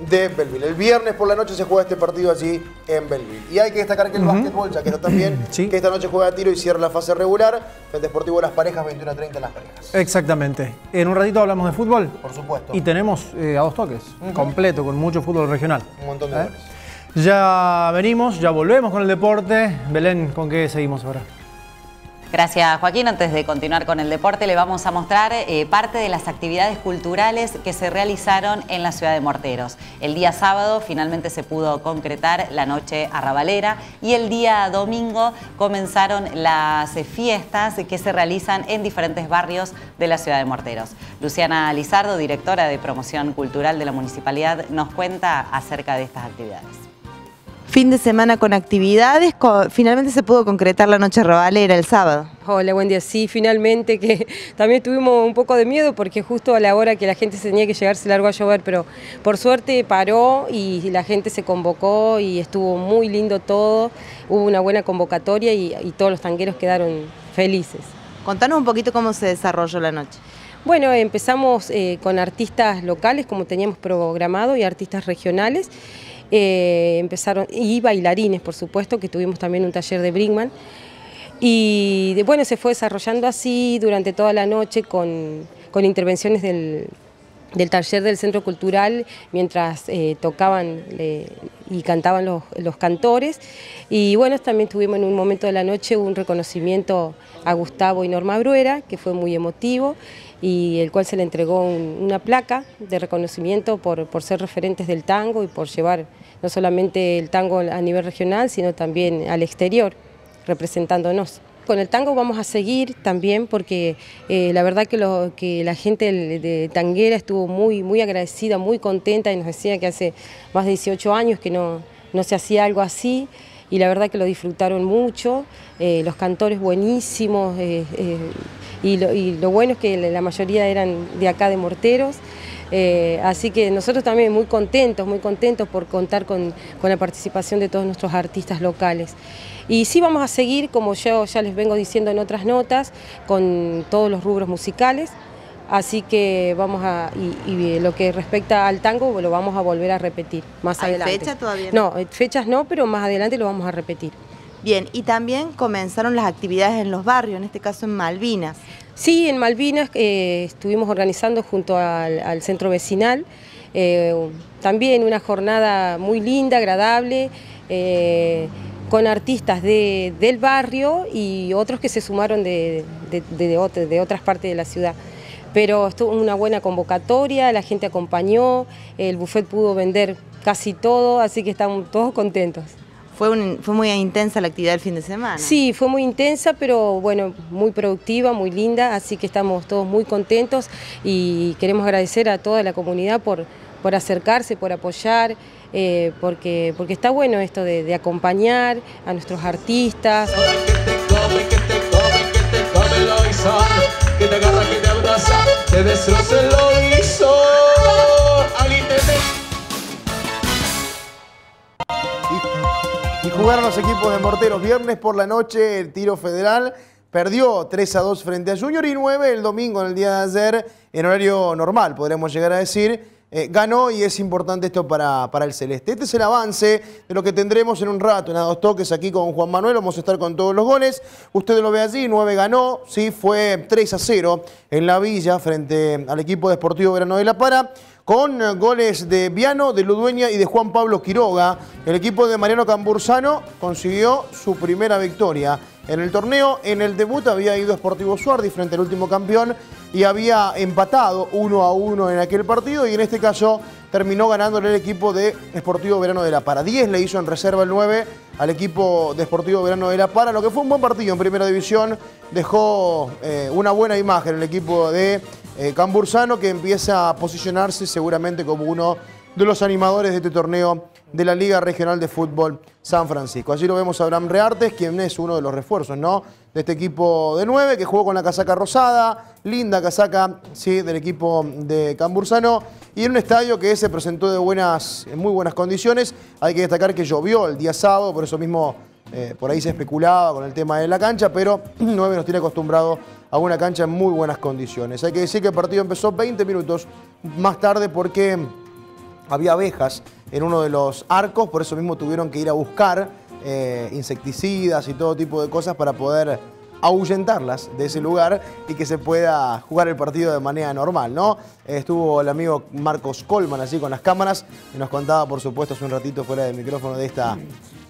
de Belleville. El viernes por la noche se juega este partido allí en Belleville. Y hay que destacar que el básquetbol, ya que está también, *clears throat* que esta noche juega a tiro y cierra la fase regular. El Deportivo de las Parejas, 21 a 30 en las parejas. Exactamente. En un ratito hablamos de fútbol. Por supuesto. Y tenemos eh, a dos toques, completo, con mucho fútbol regional. Un montón de ¿Eh? goles. Ya venimos, ya volvemos con el deporte. Belén, ¿con qué seguimos ahora? Gracias Joaquín. Antes de continuar con el deporte le vamos a mostrar eh, parte de las actividades culturales que se realizaron en la ciudad de Morteros. El día sábado finalmente se pudo concretar la noche arrabalera y el día domingo comenzaron las fiestas que se realizan en diferentes barrios de la ciudad de Morteros. Luciana Lizardo, directora de promoción cultural de la municipalidad, nos cuenta acerca de estas actividades. Fin de semana con actividades, finalmente se pudo concretar la noche robalera el sábado. Hola, buen día. Sí, finalmente que *laughs* también tuvimos un poco de miedo porque justo a la hora que la gente se tenía que llegar se largó a llover, pero por suerte paró y la gente se convocó y estuvo muy lindo todo. Hubo una buena convocatoria y, y todos los tangueros quedaron felices. Contanos un poquito cómo se desarrolló la noche. Bueno, empezamos eh, con artistas locales como teníamos programado y artistas regionales. Eh, empezaron, y bailarines, por supuesto, que tuvimos también un taller de Brinkman. Y de- bueno, se fue desarrollando así durante toda la noche con, con intervenciones del, del taller del Centro Cultural mientras eh, tocaban y cantaban los, los cantores. Y bueno, también tuvimos en un momento de la noche un reconocimiento a Gustavo y Norma Bruera, que fue muy emotivo y el cual se le entregó un- una placa de reconocimiento por, por ser referentes del tango y por llevar no solamente el tango a nivel regional, sino también al exterior, representándonos. Con el tango vamos a seguir también porque eh, la verdad que, lo- que la gente de, de Tanguera estuvo muy, muy agradecida, muy contenta y nos decía que hace más de 18 años que no, no se hacía algo así y la verdad que lo disfrutaron mucho, eh, los cantores buenísimos eh, eh, y, lo, bueno es que la mayoría eran de acá de Morteros. Así que nosotros también muy contentos, muy contentos por contar con, con la participación de todos nuestros artistas locales. Y sí vamos a seguir, como yo ya les vengo diciendo en otras notas, con todos los rubros musicales. Así que vamos a, y, y lo que respecta al tango, lo vamos a volver a repetir más ¿Hay adelante. fecha todavía? No, eh, fechas no, pero más adelante lo vamos a repetir. Bien, y también comenzaron las actividades en los barrios, en este caso en Malvinas. Sí, en Malvinas eh, estuvimos organizando junto al, al centro vecinal eh, también una jornada muy linda, agradable, eh, con artistas de- del barrio y otros que se sumaron de, de otras partes de la ciudad. Pero estuvo una buena convocatoria, la gente acompañó, el buffet pudo vender casi todo, así que estamos todos contentos. Fue, un- fue muy intensa la actividad del fin de semana. Sí, fue muy intensa, pero bueno, muy productiva, muy linda, así que estamos todos muy contentos y queremos agradecer a toda la comunidad por, por acercarse, por apoyar, eh, porque, porque está bueno esto de, de acompañar a nuestros artistas. Que te que te destroce hizo. Alguien te Y jugaron los equipos de Morteros viernes por la noche, el tiro federal. Perdió 3 a 2 frente a Junior y 9 el domingo, en el día de ayer, en horario normal, podremos llegar a decir. Eh, ganó y es importante esto para, para el Celeste. Este es el avance de lo que tendremos en un rato, en a dos toques aquí con Juan Manuel. Vamos a estar con todos los goles. Usted lo ve allí, 9 ganó, sí, fue 3 a 0 en la Villa frente al equipo de Deportivo Verano de La Para con goles de Viano, de Ludueña y de Juan Pablo Quiroga. El equipo de Mariano Cambursano consiguió su primera victoria en el torneo. En el debut había ido Sportivo Suardi frente al último campeón y había empatado uno a uno en aquel partido y en este caso terminó ganándole el equipo de Sportivo Verano de La Para. 10 le hizo en reserva el 9 al equipo de Sportivo Verano de La Para, lo que fue un buen partido en primera división. Dejó eh, una buena imagen el equipo de eh, Cambursano que empieza a posicionarse seguramente como uno de los animadores de este torneo de la Liga Regional de Fútbol San Francisco. Allí lo vemos a Abraham Reartes, quien es uno de los refuerzos ¿no? de este equipo de nueve, que jugó con la casaca rosada, linda casaca sí, del equipo de Cambursano, y en un estadio que se presentó de buenas, en muy buenas condiciones. Hay que destacar que llovió el día sábado, por eso mismo eh, por ahí se especulaba con el tema de la cancha, pero *clears throat* 9 nos tiene acostumbrado a una cancha en muy buenas condiciones. Hay que decir que el partido empezó 20 minutos más tarde porque había abejas en uno de los arcos, por eso mismo tuvieron que ir a buscar eh, insecticidas y todo tipo de cosas para poder ahuyentarlas de ese lugar y que se pueda jugar el partido de manera normal, ¿no? Estuvo el amigo Marcos Colman así con las cámaras y nos contaba, por supuesto, hace un ratito fuera del micrófono de esta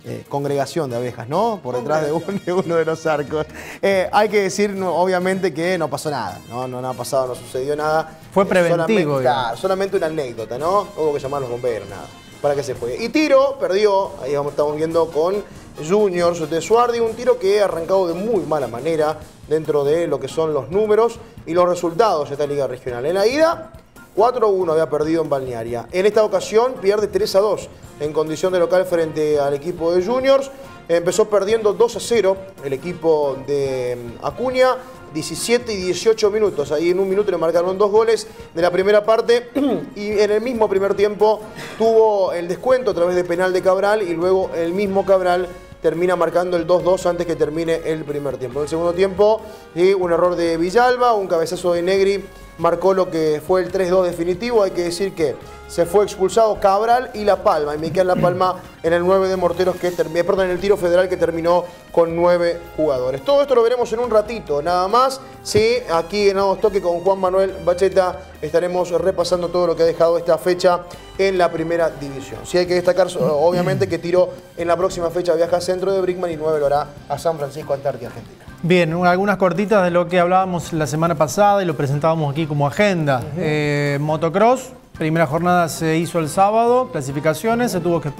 eh, congregación de abejas, ¿no? Por detrás de, un- de uno de los arcos. Eh, hay que decir, no, obviamente, que no pasó nada, ¿no? No, no ha pasado, no sucedió nada. Fue Eh, preventivo, solamente una anécdota, ¿no? Hubo que llamar a los bomberos, nada. Para que se juegue. Y tiro, perdió, ahí estamos viendo con Juniors de Suardi, un tiro que ha arrancado de muy mala manera dentro de lo que son los números y los resultados de esta liga regional. En la ida, 4-1 había perdido en Balnearia. En esta ocasión pierde 3-2 en condición de local frente al equipo de Juniors. Empezó perdiendo 2-0 el equipo de mm, Acuña. 17 y 18 minutos. Ahí en un minuto le marcaron dos goles de la primera parte *clears throat* y en el mismo primer tiempo tuvo el descuento a través de penal de Cabral y luego el mismo Cabral termina marcando el 2-2 antes que termine el primer tiempo. En el segundo tiempo, sí, un error de Villalba, un cabezazo de Negri marcó lo que fue el 3-2 definitivo. Hay que decir que se fue expulsado Cabral y La Palma. Y Miquel La Palma en el 9 de Morteros, que termi- perdón, en el tiro federal que terminó con 9 jugadores. Todo esto lo veremos en un ratito, nada más. Sí, aquí en Nuevos Toque con Juan Manuel Bacheta estaremos repasando todo lo que ha dejado esta fecha en la primera división. Sí hay que destacar, obviamente, que Tiro en la próxima fecha viaja a centro de Brickman y 9 lo hará a San Francisco, Antártida, Argentina. Bien, algunas cortitas de lo que hablábamos la semana pasada y lo presentábamos aquí como agenda. Eh, motocross, primera jornada se hizo el sábado, clasificaciones, se tuvo que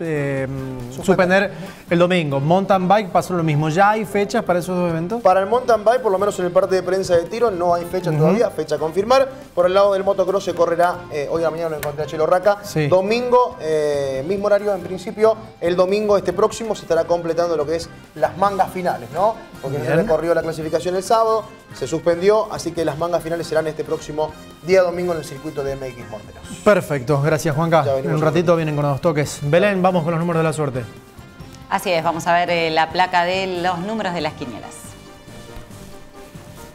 eh, suspender el domingo. Mountain bike pasó lo mismo. ¿Ya hay fechas para esos dos eventos? Para el mountain bike, por lo menos en el parte de prensa de tiro, no hay fecha todavía, fecha a confirmar. Por el lado del motocross se correrá, eh, hoy a la mañana lo encontré a Chelo Raca, Sí. domingo, eh, mismo horario en principio, el domingo este próximo se estará completando lo que es las mangas finales, ¿no? Porque se recorrió la clasificación el sábado, se suspendió, así que las mangas finales serán este próximo día domingo en el circuito de MX Morteros. Perfecto, gracias Juanca. En un ratito vienen con los toques. Belén, vamos con los números de la suerte. Así es, vamos a ver eh, la placa de los números de las quinielas.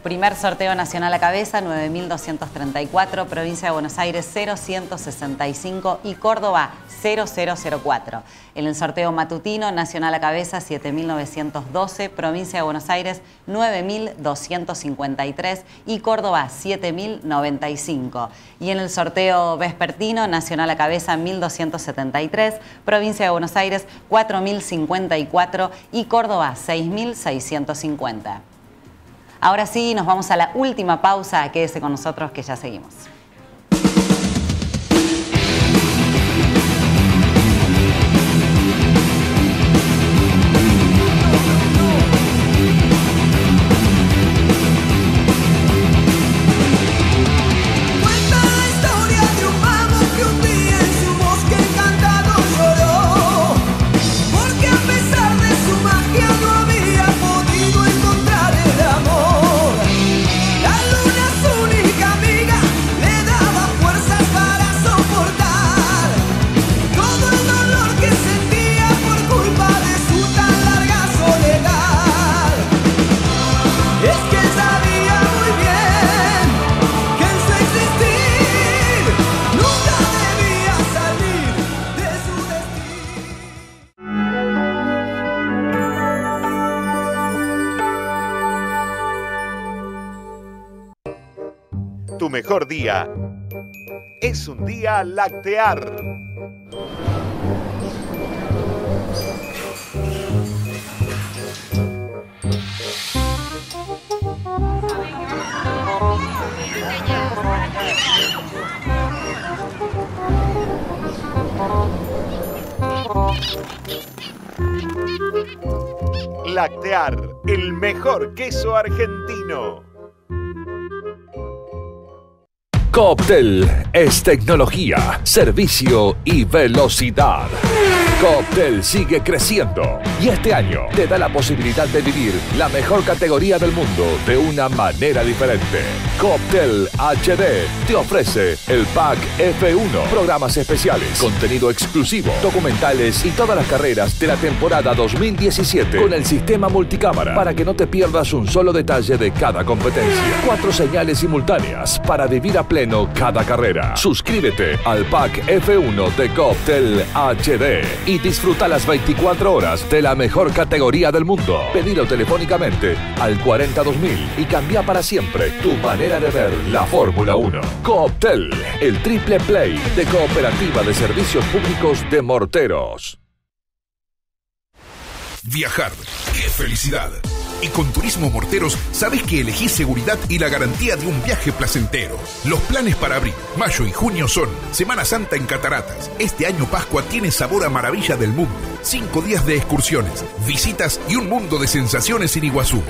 Primer sorteo nacional a cabeza, 9.234, provincia de Buenos Aires 0.165 y Córdoba 0.004. En el sorteo matutino, nacional a cabeza 7.912, provincia de Buenos Aires 9.253 y Córdoba 7.095. Y en el sorteo vespertino, nacional a cabeza 1.273, provincia de Buenos Aires 4.054 y Córdoba 6.650. Ahora sí, nos vamos a la última pausa. Quédese con nosotros que ya seguimos. Día es un día lactear. Lactear, el mejor queso argentino. Cooptel es tecnología, servicio y velocidad. Cooptel sigue creciendo y este año te da la posibilidad de vivir la mejor categoría del mundo de una manera diferente. Cooptel HD te ofrece el pack F1, programas especiales, contenido exclusivo, documentales y todas las carreras de la temporada 2017 con el sistema multicámara para que no te pierdas un solo detalle de cada competencia. Cuatro señales simultáneas para vivir a pleno cada carrera. Suscríbete al pack F1 de Cooptel HD y disfruta las 24 horas de la mejor categoría del mundo. Pedilo telefónicamente al 42000 y cambia para siempre tu manera de ver la Fórmula 1. Cooptel, el triple play de Cooperativa de Servicios Públicos de Morteros. Viajar, qué felicidad. Y con Turismo Morteros sabes que elegís seguridad y la garantía de un viaje placentero. Los planes para abril, mayo y junio son Semana Santa en Cataratas. Este año Pascua tiene sabor a maravilla del mundo. Cinco días de excursiones, visitas y un mundo de sensaciones en Iguazú.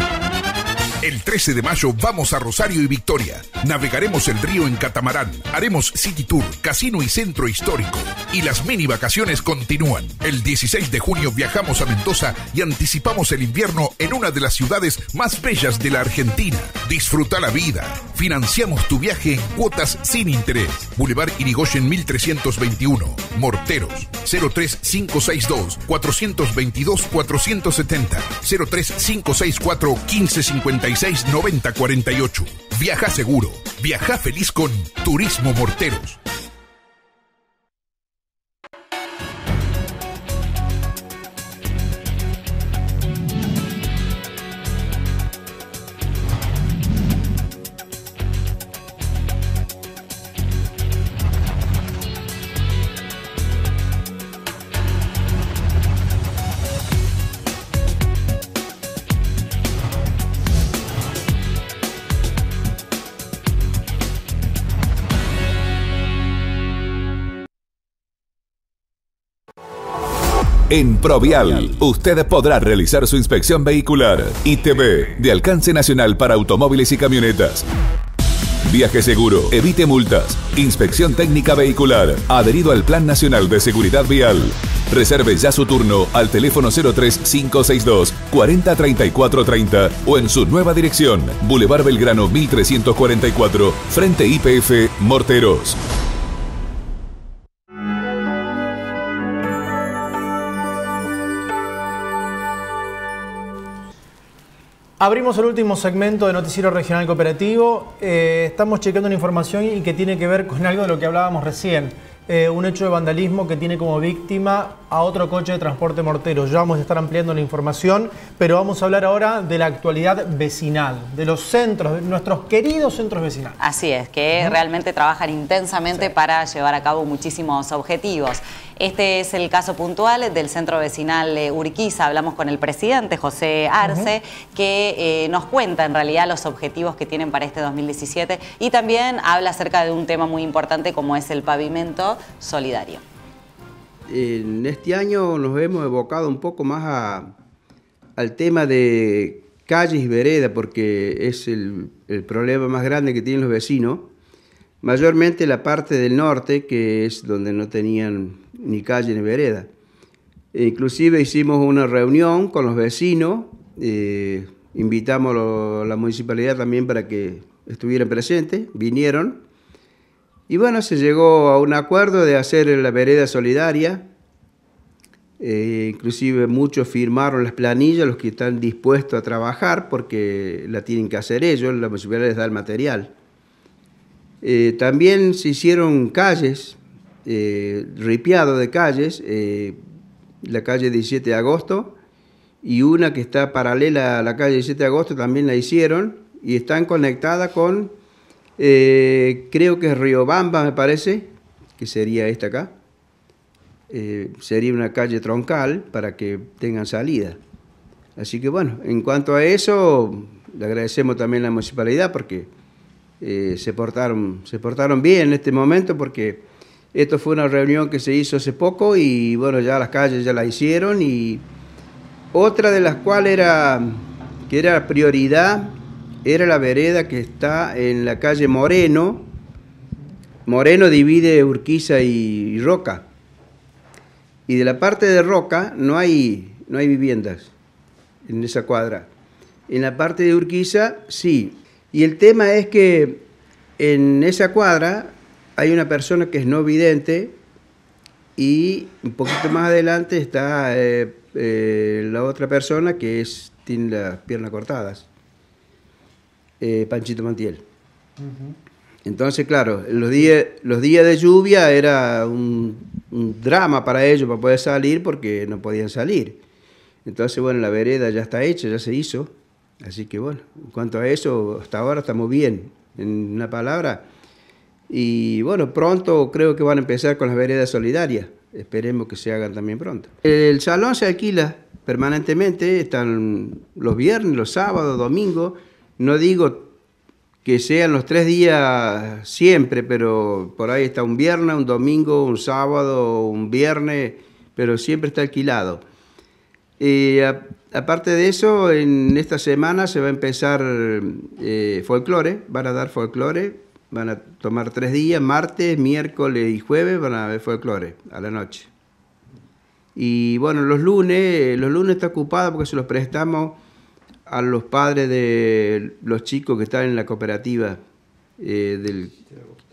El 13 de mayo vamos a Rosario y Victoria. Navegaremos el río en catamarán. Haremos City Tour, casino y centro histórico. Y las mini vacaciones continúan. El 16 de junio viajamos a Mendoza y anticipamos el invierno en una de las ciudades más bellas de la Argentina. Disfruta la vida. Financiamos tu viaje en cuotas sin interés. Boulevard Irigoyen 1321. Morteros 03562 422 470 03564 1556 9048. Viaja seguro. Viaja feliz con Turismo Morteros. En Provial, usted podrá realizar su inspección vehicular. ITV, de alcance nacional para automóviles y camionetas. Viaje seguro, evite multas. Inspección técnica vehicular, adherido al Plan Nacional de Seguridad Vial. Reserve ya su turno al teléfono 03562 403430 o en su nueva dirección, Boulevard Belgrano 1344, frente IPF Morteros. Abrimos el último segmento de Noticiero Regional Cooperativo. Eh, estamos chequeando una información y que tiene que ver con algo de lo que hablábamos recién. Eh, un hecho de vandalismo que tiene como víctima a otro coche de transporte mortero. Ya vamos a estar ampliando la información, pero vamos a hablar ahora de la actualidad vecinal, de los centros, de nuestros queridos centros vecinales. Así es, que realmente trabajan intensamente para llevar a cabo muchísimos objetivos. Este es el caso puntual del centro vecinal eh, Urquiza. Hablamos con el presidente, José Arce, que eh, nos cuenta en realidad los objetivos que tienen para este 2017 y también habla acerca de un tema muy importante como es el pavimento solidario. En este año nos hemos evocado un poco más a- al tema de calles y veredas, porque es el, el problema más grande que tienen los vecinos. Mayormente la parte del norte, que es donde no tenían ni calle ni vereda. E inclusive hicimos una reunión con los vecinos, eh, invitamos a la municipalidad también para que estuvieran presentes, vinieron. Y bueno, se llegó a un acuerdo de hacer la vereda solidaria. Eh, inclusive muchos firmaron las planillas, los que están dispuestos a trabajar, porque la tienen que hacer ellos, la municipalidad les da el material. Eh, también se hicieron calles, eh, ripiado de calles, eh, la calle 17 de agosto y una que está paralela a la calle 17 de agosto también la hicieron y están conectadas con Eh, creo que es Riobamba, me parece, que sería esta acá. Sería una calle troncal para que tengan salida. Así que bueno, en cuanto a eso, le agradecemos también a la municipalidad porque se, portaron, se portaron bien en este momento porque esto fue una reunión que se hizo hace poco y bueno, ya las calles ya la hicieron y otra de las cuales era, que era prioridad era la vereda que está en la calle Moreno. Moreno divide Urquiza y, Roca. Y de la parte de Roca no hay, no hay viviendas en esa cuadra. En la parte de Urquiza, sí. Y el tema es que en esa cuadra hay una persona que es no vidente y un poquito más adelante está eh, eh, la otra persona que es, tiene las piernas cortadas, eh, Panchito Mantiel. Entonces, claro, los días, los días de lluvia era un, un drama para ellos para poder salir porque no podían salir. Entonces, bueno, la vereda ya está hecha, ya se hizo. Así que bueno, en cuanto a eso, hasta ahora estamos bien, en una palabra. Y bueno, pronto creo que van a empezar con las veredas solidarias. Esperemos que se hagan también pronto. El salón se alquila permanentemente, están los viernes, los sábados, domingos. No digo que sean los tres días siempre, pero por ahí está un viernes, un domingo, un sábado, un viernes, pero siempre está alquilado. A- aparte de eso, en esta semana se va a empezar eh, folclore, van a dar folclore, van a tomar tres días, martes, miércoles y jueves van a ver folclore a la noche. Y bueno, los lunes, los lunes está ocupado porque se los prestamos a los padres de los chicos que están en la cooperativa eh, del,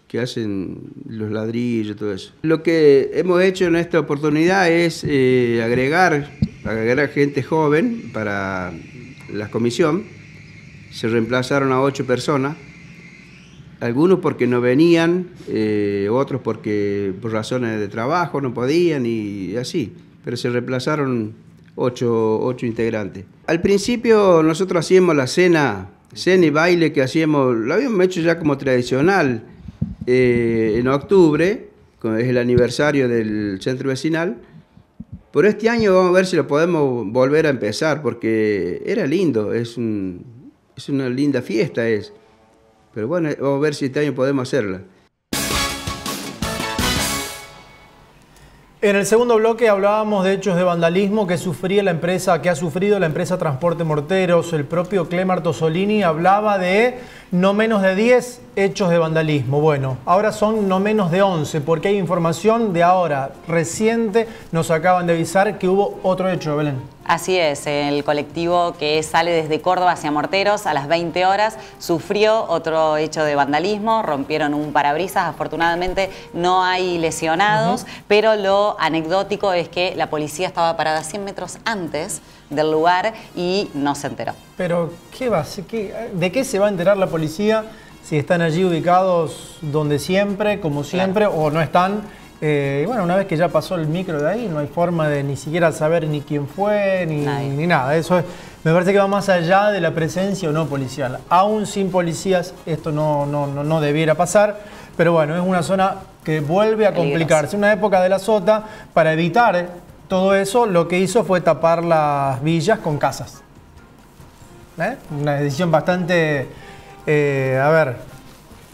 que hacen los ladrillos y todo eso. Lo que hemos hecho en esta oportunidad es eh, agregar, agregar gente joven para la comisión. Se reemplazaron a ocho personas, algunos porque no venían, eh, otros porque por razones de trabajo no podían y así, pero se reemplazaron ocho, ocho integrantes. Al principio nosotros hacíamos la cena, cena y baile que hacíamos, lo habíamos hecho ya como tradicional eh, en octubre, es el aniversario del centro vecinal. Por este año vamos a ver si lo podemos volver a empezar, porque era lindo, es, un- es una linda fiesta es. Pero bueno, vamos a ver si este año podemos hacerla. En el segundo bloque hablábamos de hechos de vandalismo que la empresa, que ha sufrido la empresa Transporte Morteros. El propio Clemar Tosolini hablaba de no menos de 10 hechos de vandalismo. Bueno, ahora son no menos de 11, porque hay información de ahora reciente. Nos acaban de avisar que hubo otro hecho, Belén. Así es, el colectivo que sale desde Córdoba hacia Morteros a las 20 horas sufrió otro hecho de vandalismo, rompieron un parabrisas, afortunadamente no hay lesionados, pero lo anecdótico es que la policía estaba parada 100 metros antes del lugar y no se enteró. Pero, ¿qué va? ¿de qué se va a enterar la policía si están allí ubicados donde siempre, como siempre, o no están? Eh, y bueno, una vez que ya pasó el micro de ahí, no hay forma de ni siquiera saber ni quién fue, ni, ni nada. Eso es- me parece que va más allá de la presencia o no policial. Aún sin policías, esto no, no, no, no debiera pasar. Pero bueno, es una zona que vuelve a complicarse. Una época de la sota, para evitar todo eso, lo que hizo fue tapar las villas con casas. ¿Eh? Una decisión bastante, eh, a ver,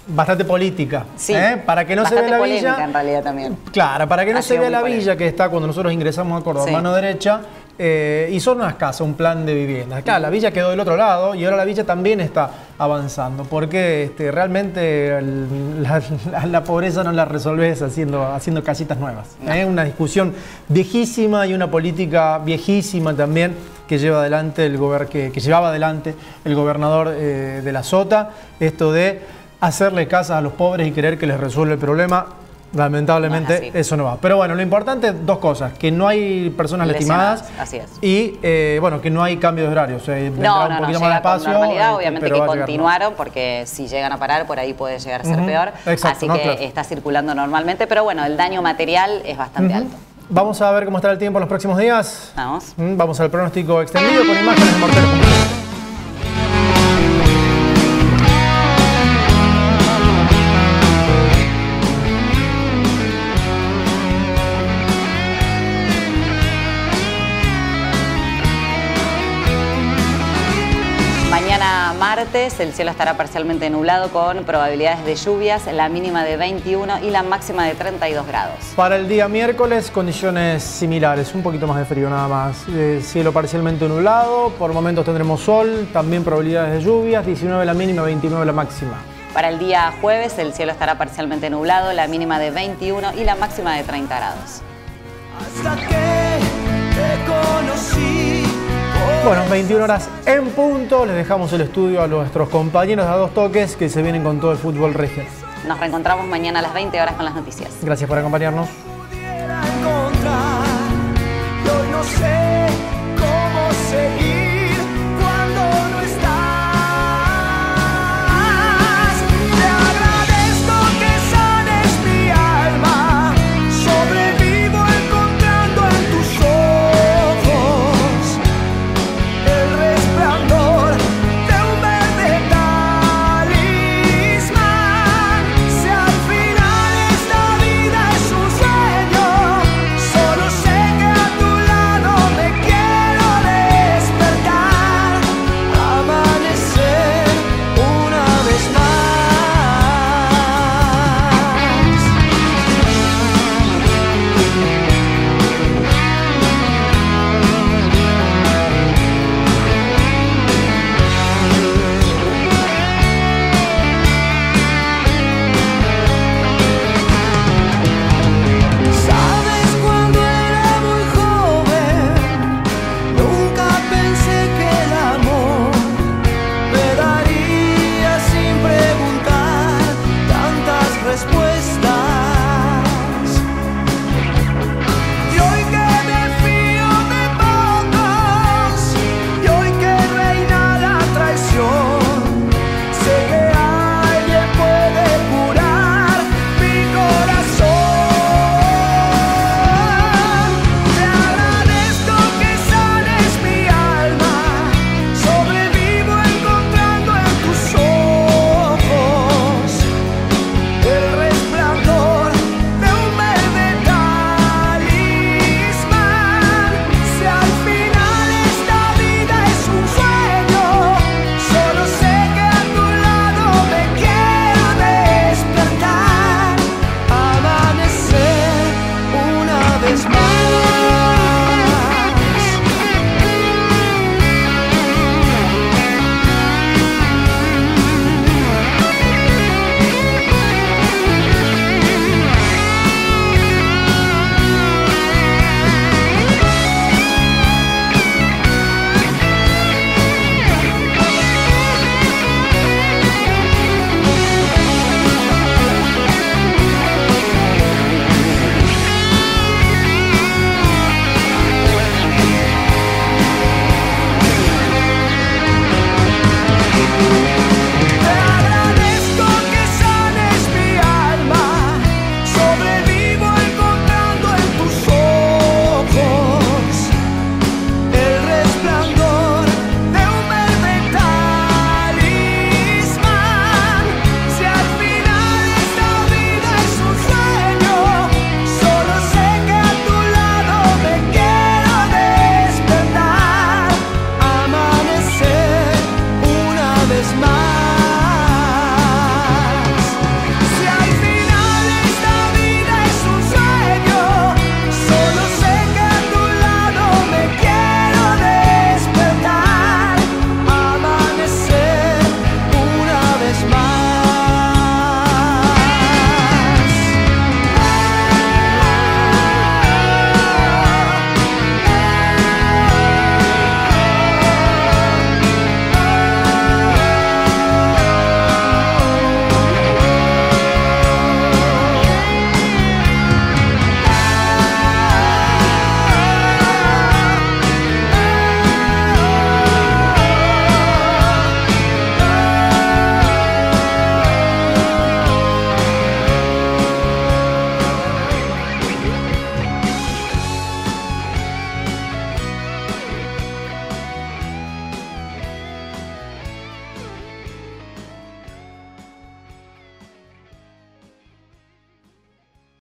bastante política. Sí, ¿eh? Para que no se vea la polémica villa. en realidad también. Claro, para que no Ha se vea la polémica. villa que está cuando nosotros ingresamos a Córdoba, Sí. mano derecha, eh, y son unas casas, un plan de vivienda. Claro, la villa quedó del otro lado y ahora la villa también está avanzando, porque este, realmente el- la, la- la pobreza no la resolves haciendo, haciendo casitas nuevas. Es una discusión viejísima y una política viejísima también que lleva adelante el gober- que, que llevaba adelante el gobernador eh, de la Sota, esto de hacerle casas a los pobres y querer que les resuelva el problema. Lamentablemente así. eso no va. Pero bueno, lo importante, dos cosas, que no hay personas Lesionadas, lastimadas Así es. y eh, bueno, que no hay cambios de horario. O sea, No, un no, no, poquito llega más con despacio. normalidad, eh, obviamente que a llegar, ¿no? continuaron, porque si llegan a parar, por ahí puede llegar a ser Ujú, peor. exacto, Así no, que claro. está circulando normalmente, pero bueno, el daño material es bastante Ujú. alto. Vamos a ver cómo estará el tiempo en los próximos días. Vamos. Vamos al pronóstico extendido con imágenes de. Martes el cielo estará parcialmente nublado con probabilidades de lluvias, la mínima de 21 y la máxima de 32 grados. Para el día miércoles, condiciones similares, un poquito más de frío nada más. Eh, cielo parcialmente nublado, por momentos tendremos sol, también probabilidades de lluvias, 19 la mínima, 29 la máxima. Para el día jueves el cielo estará parcialmente nublado, la mínima de 21 y la máxima de 30 grados. Hasta que te conocí. Bueno, 21 horas en punto. Les dejamos el estudio a nuestros compañeros a dos toques que se vienen con todo el fútbol regio. Nos reencontramos mañana a las 20 horas con las noticias. Gracias por acompañarnos.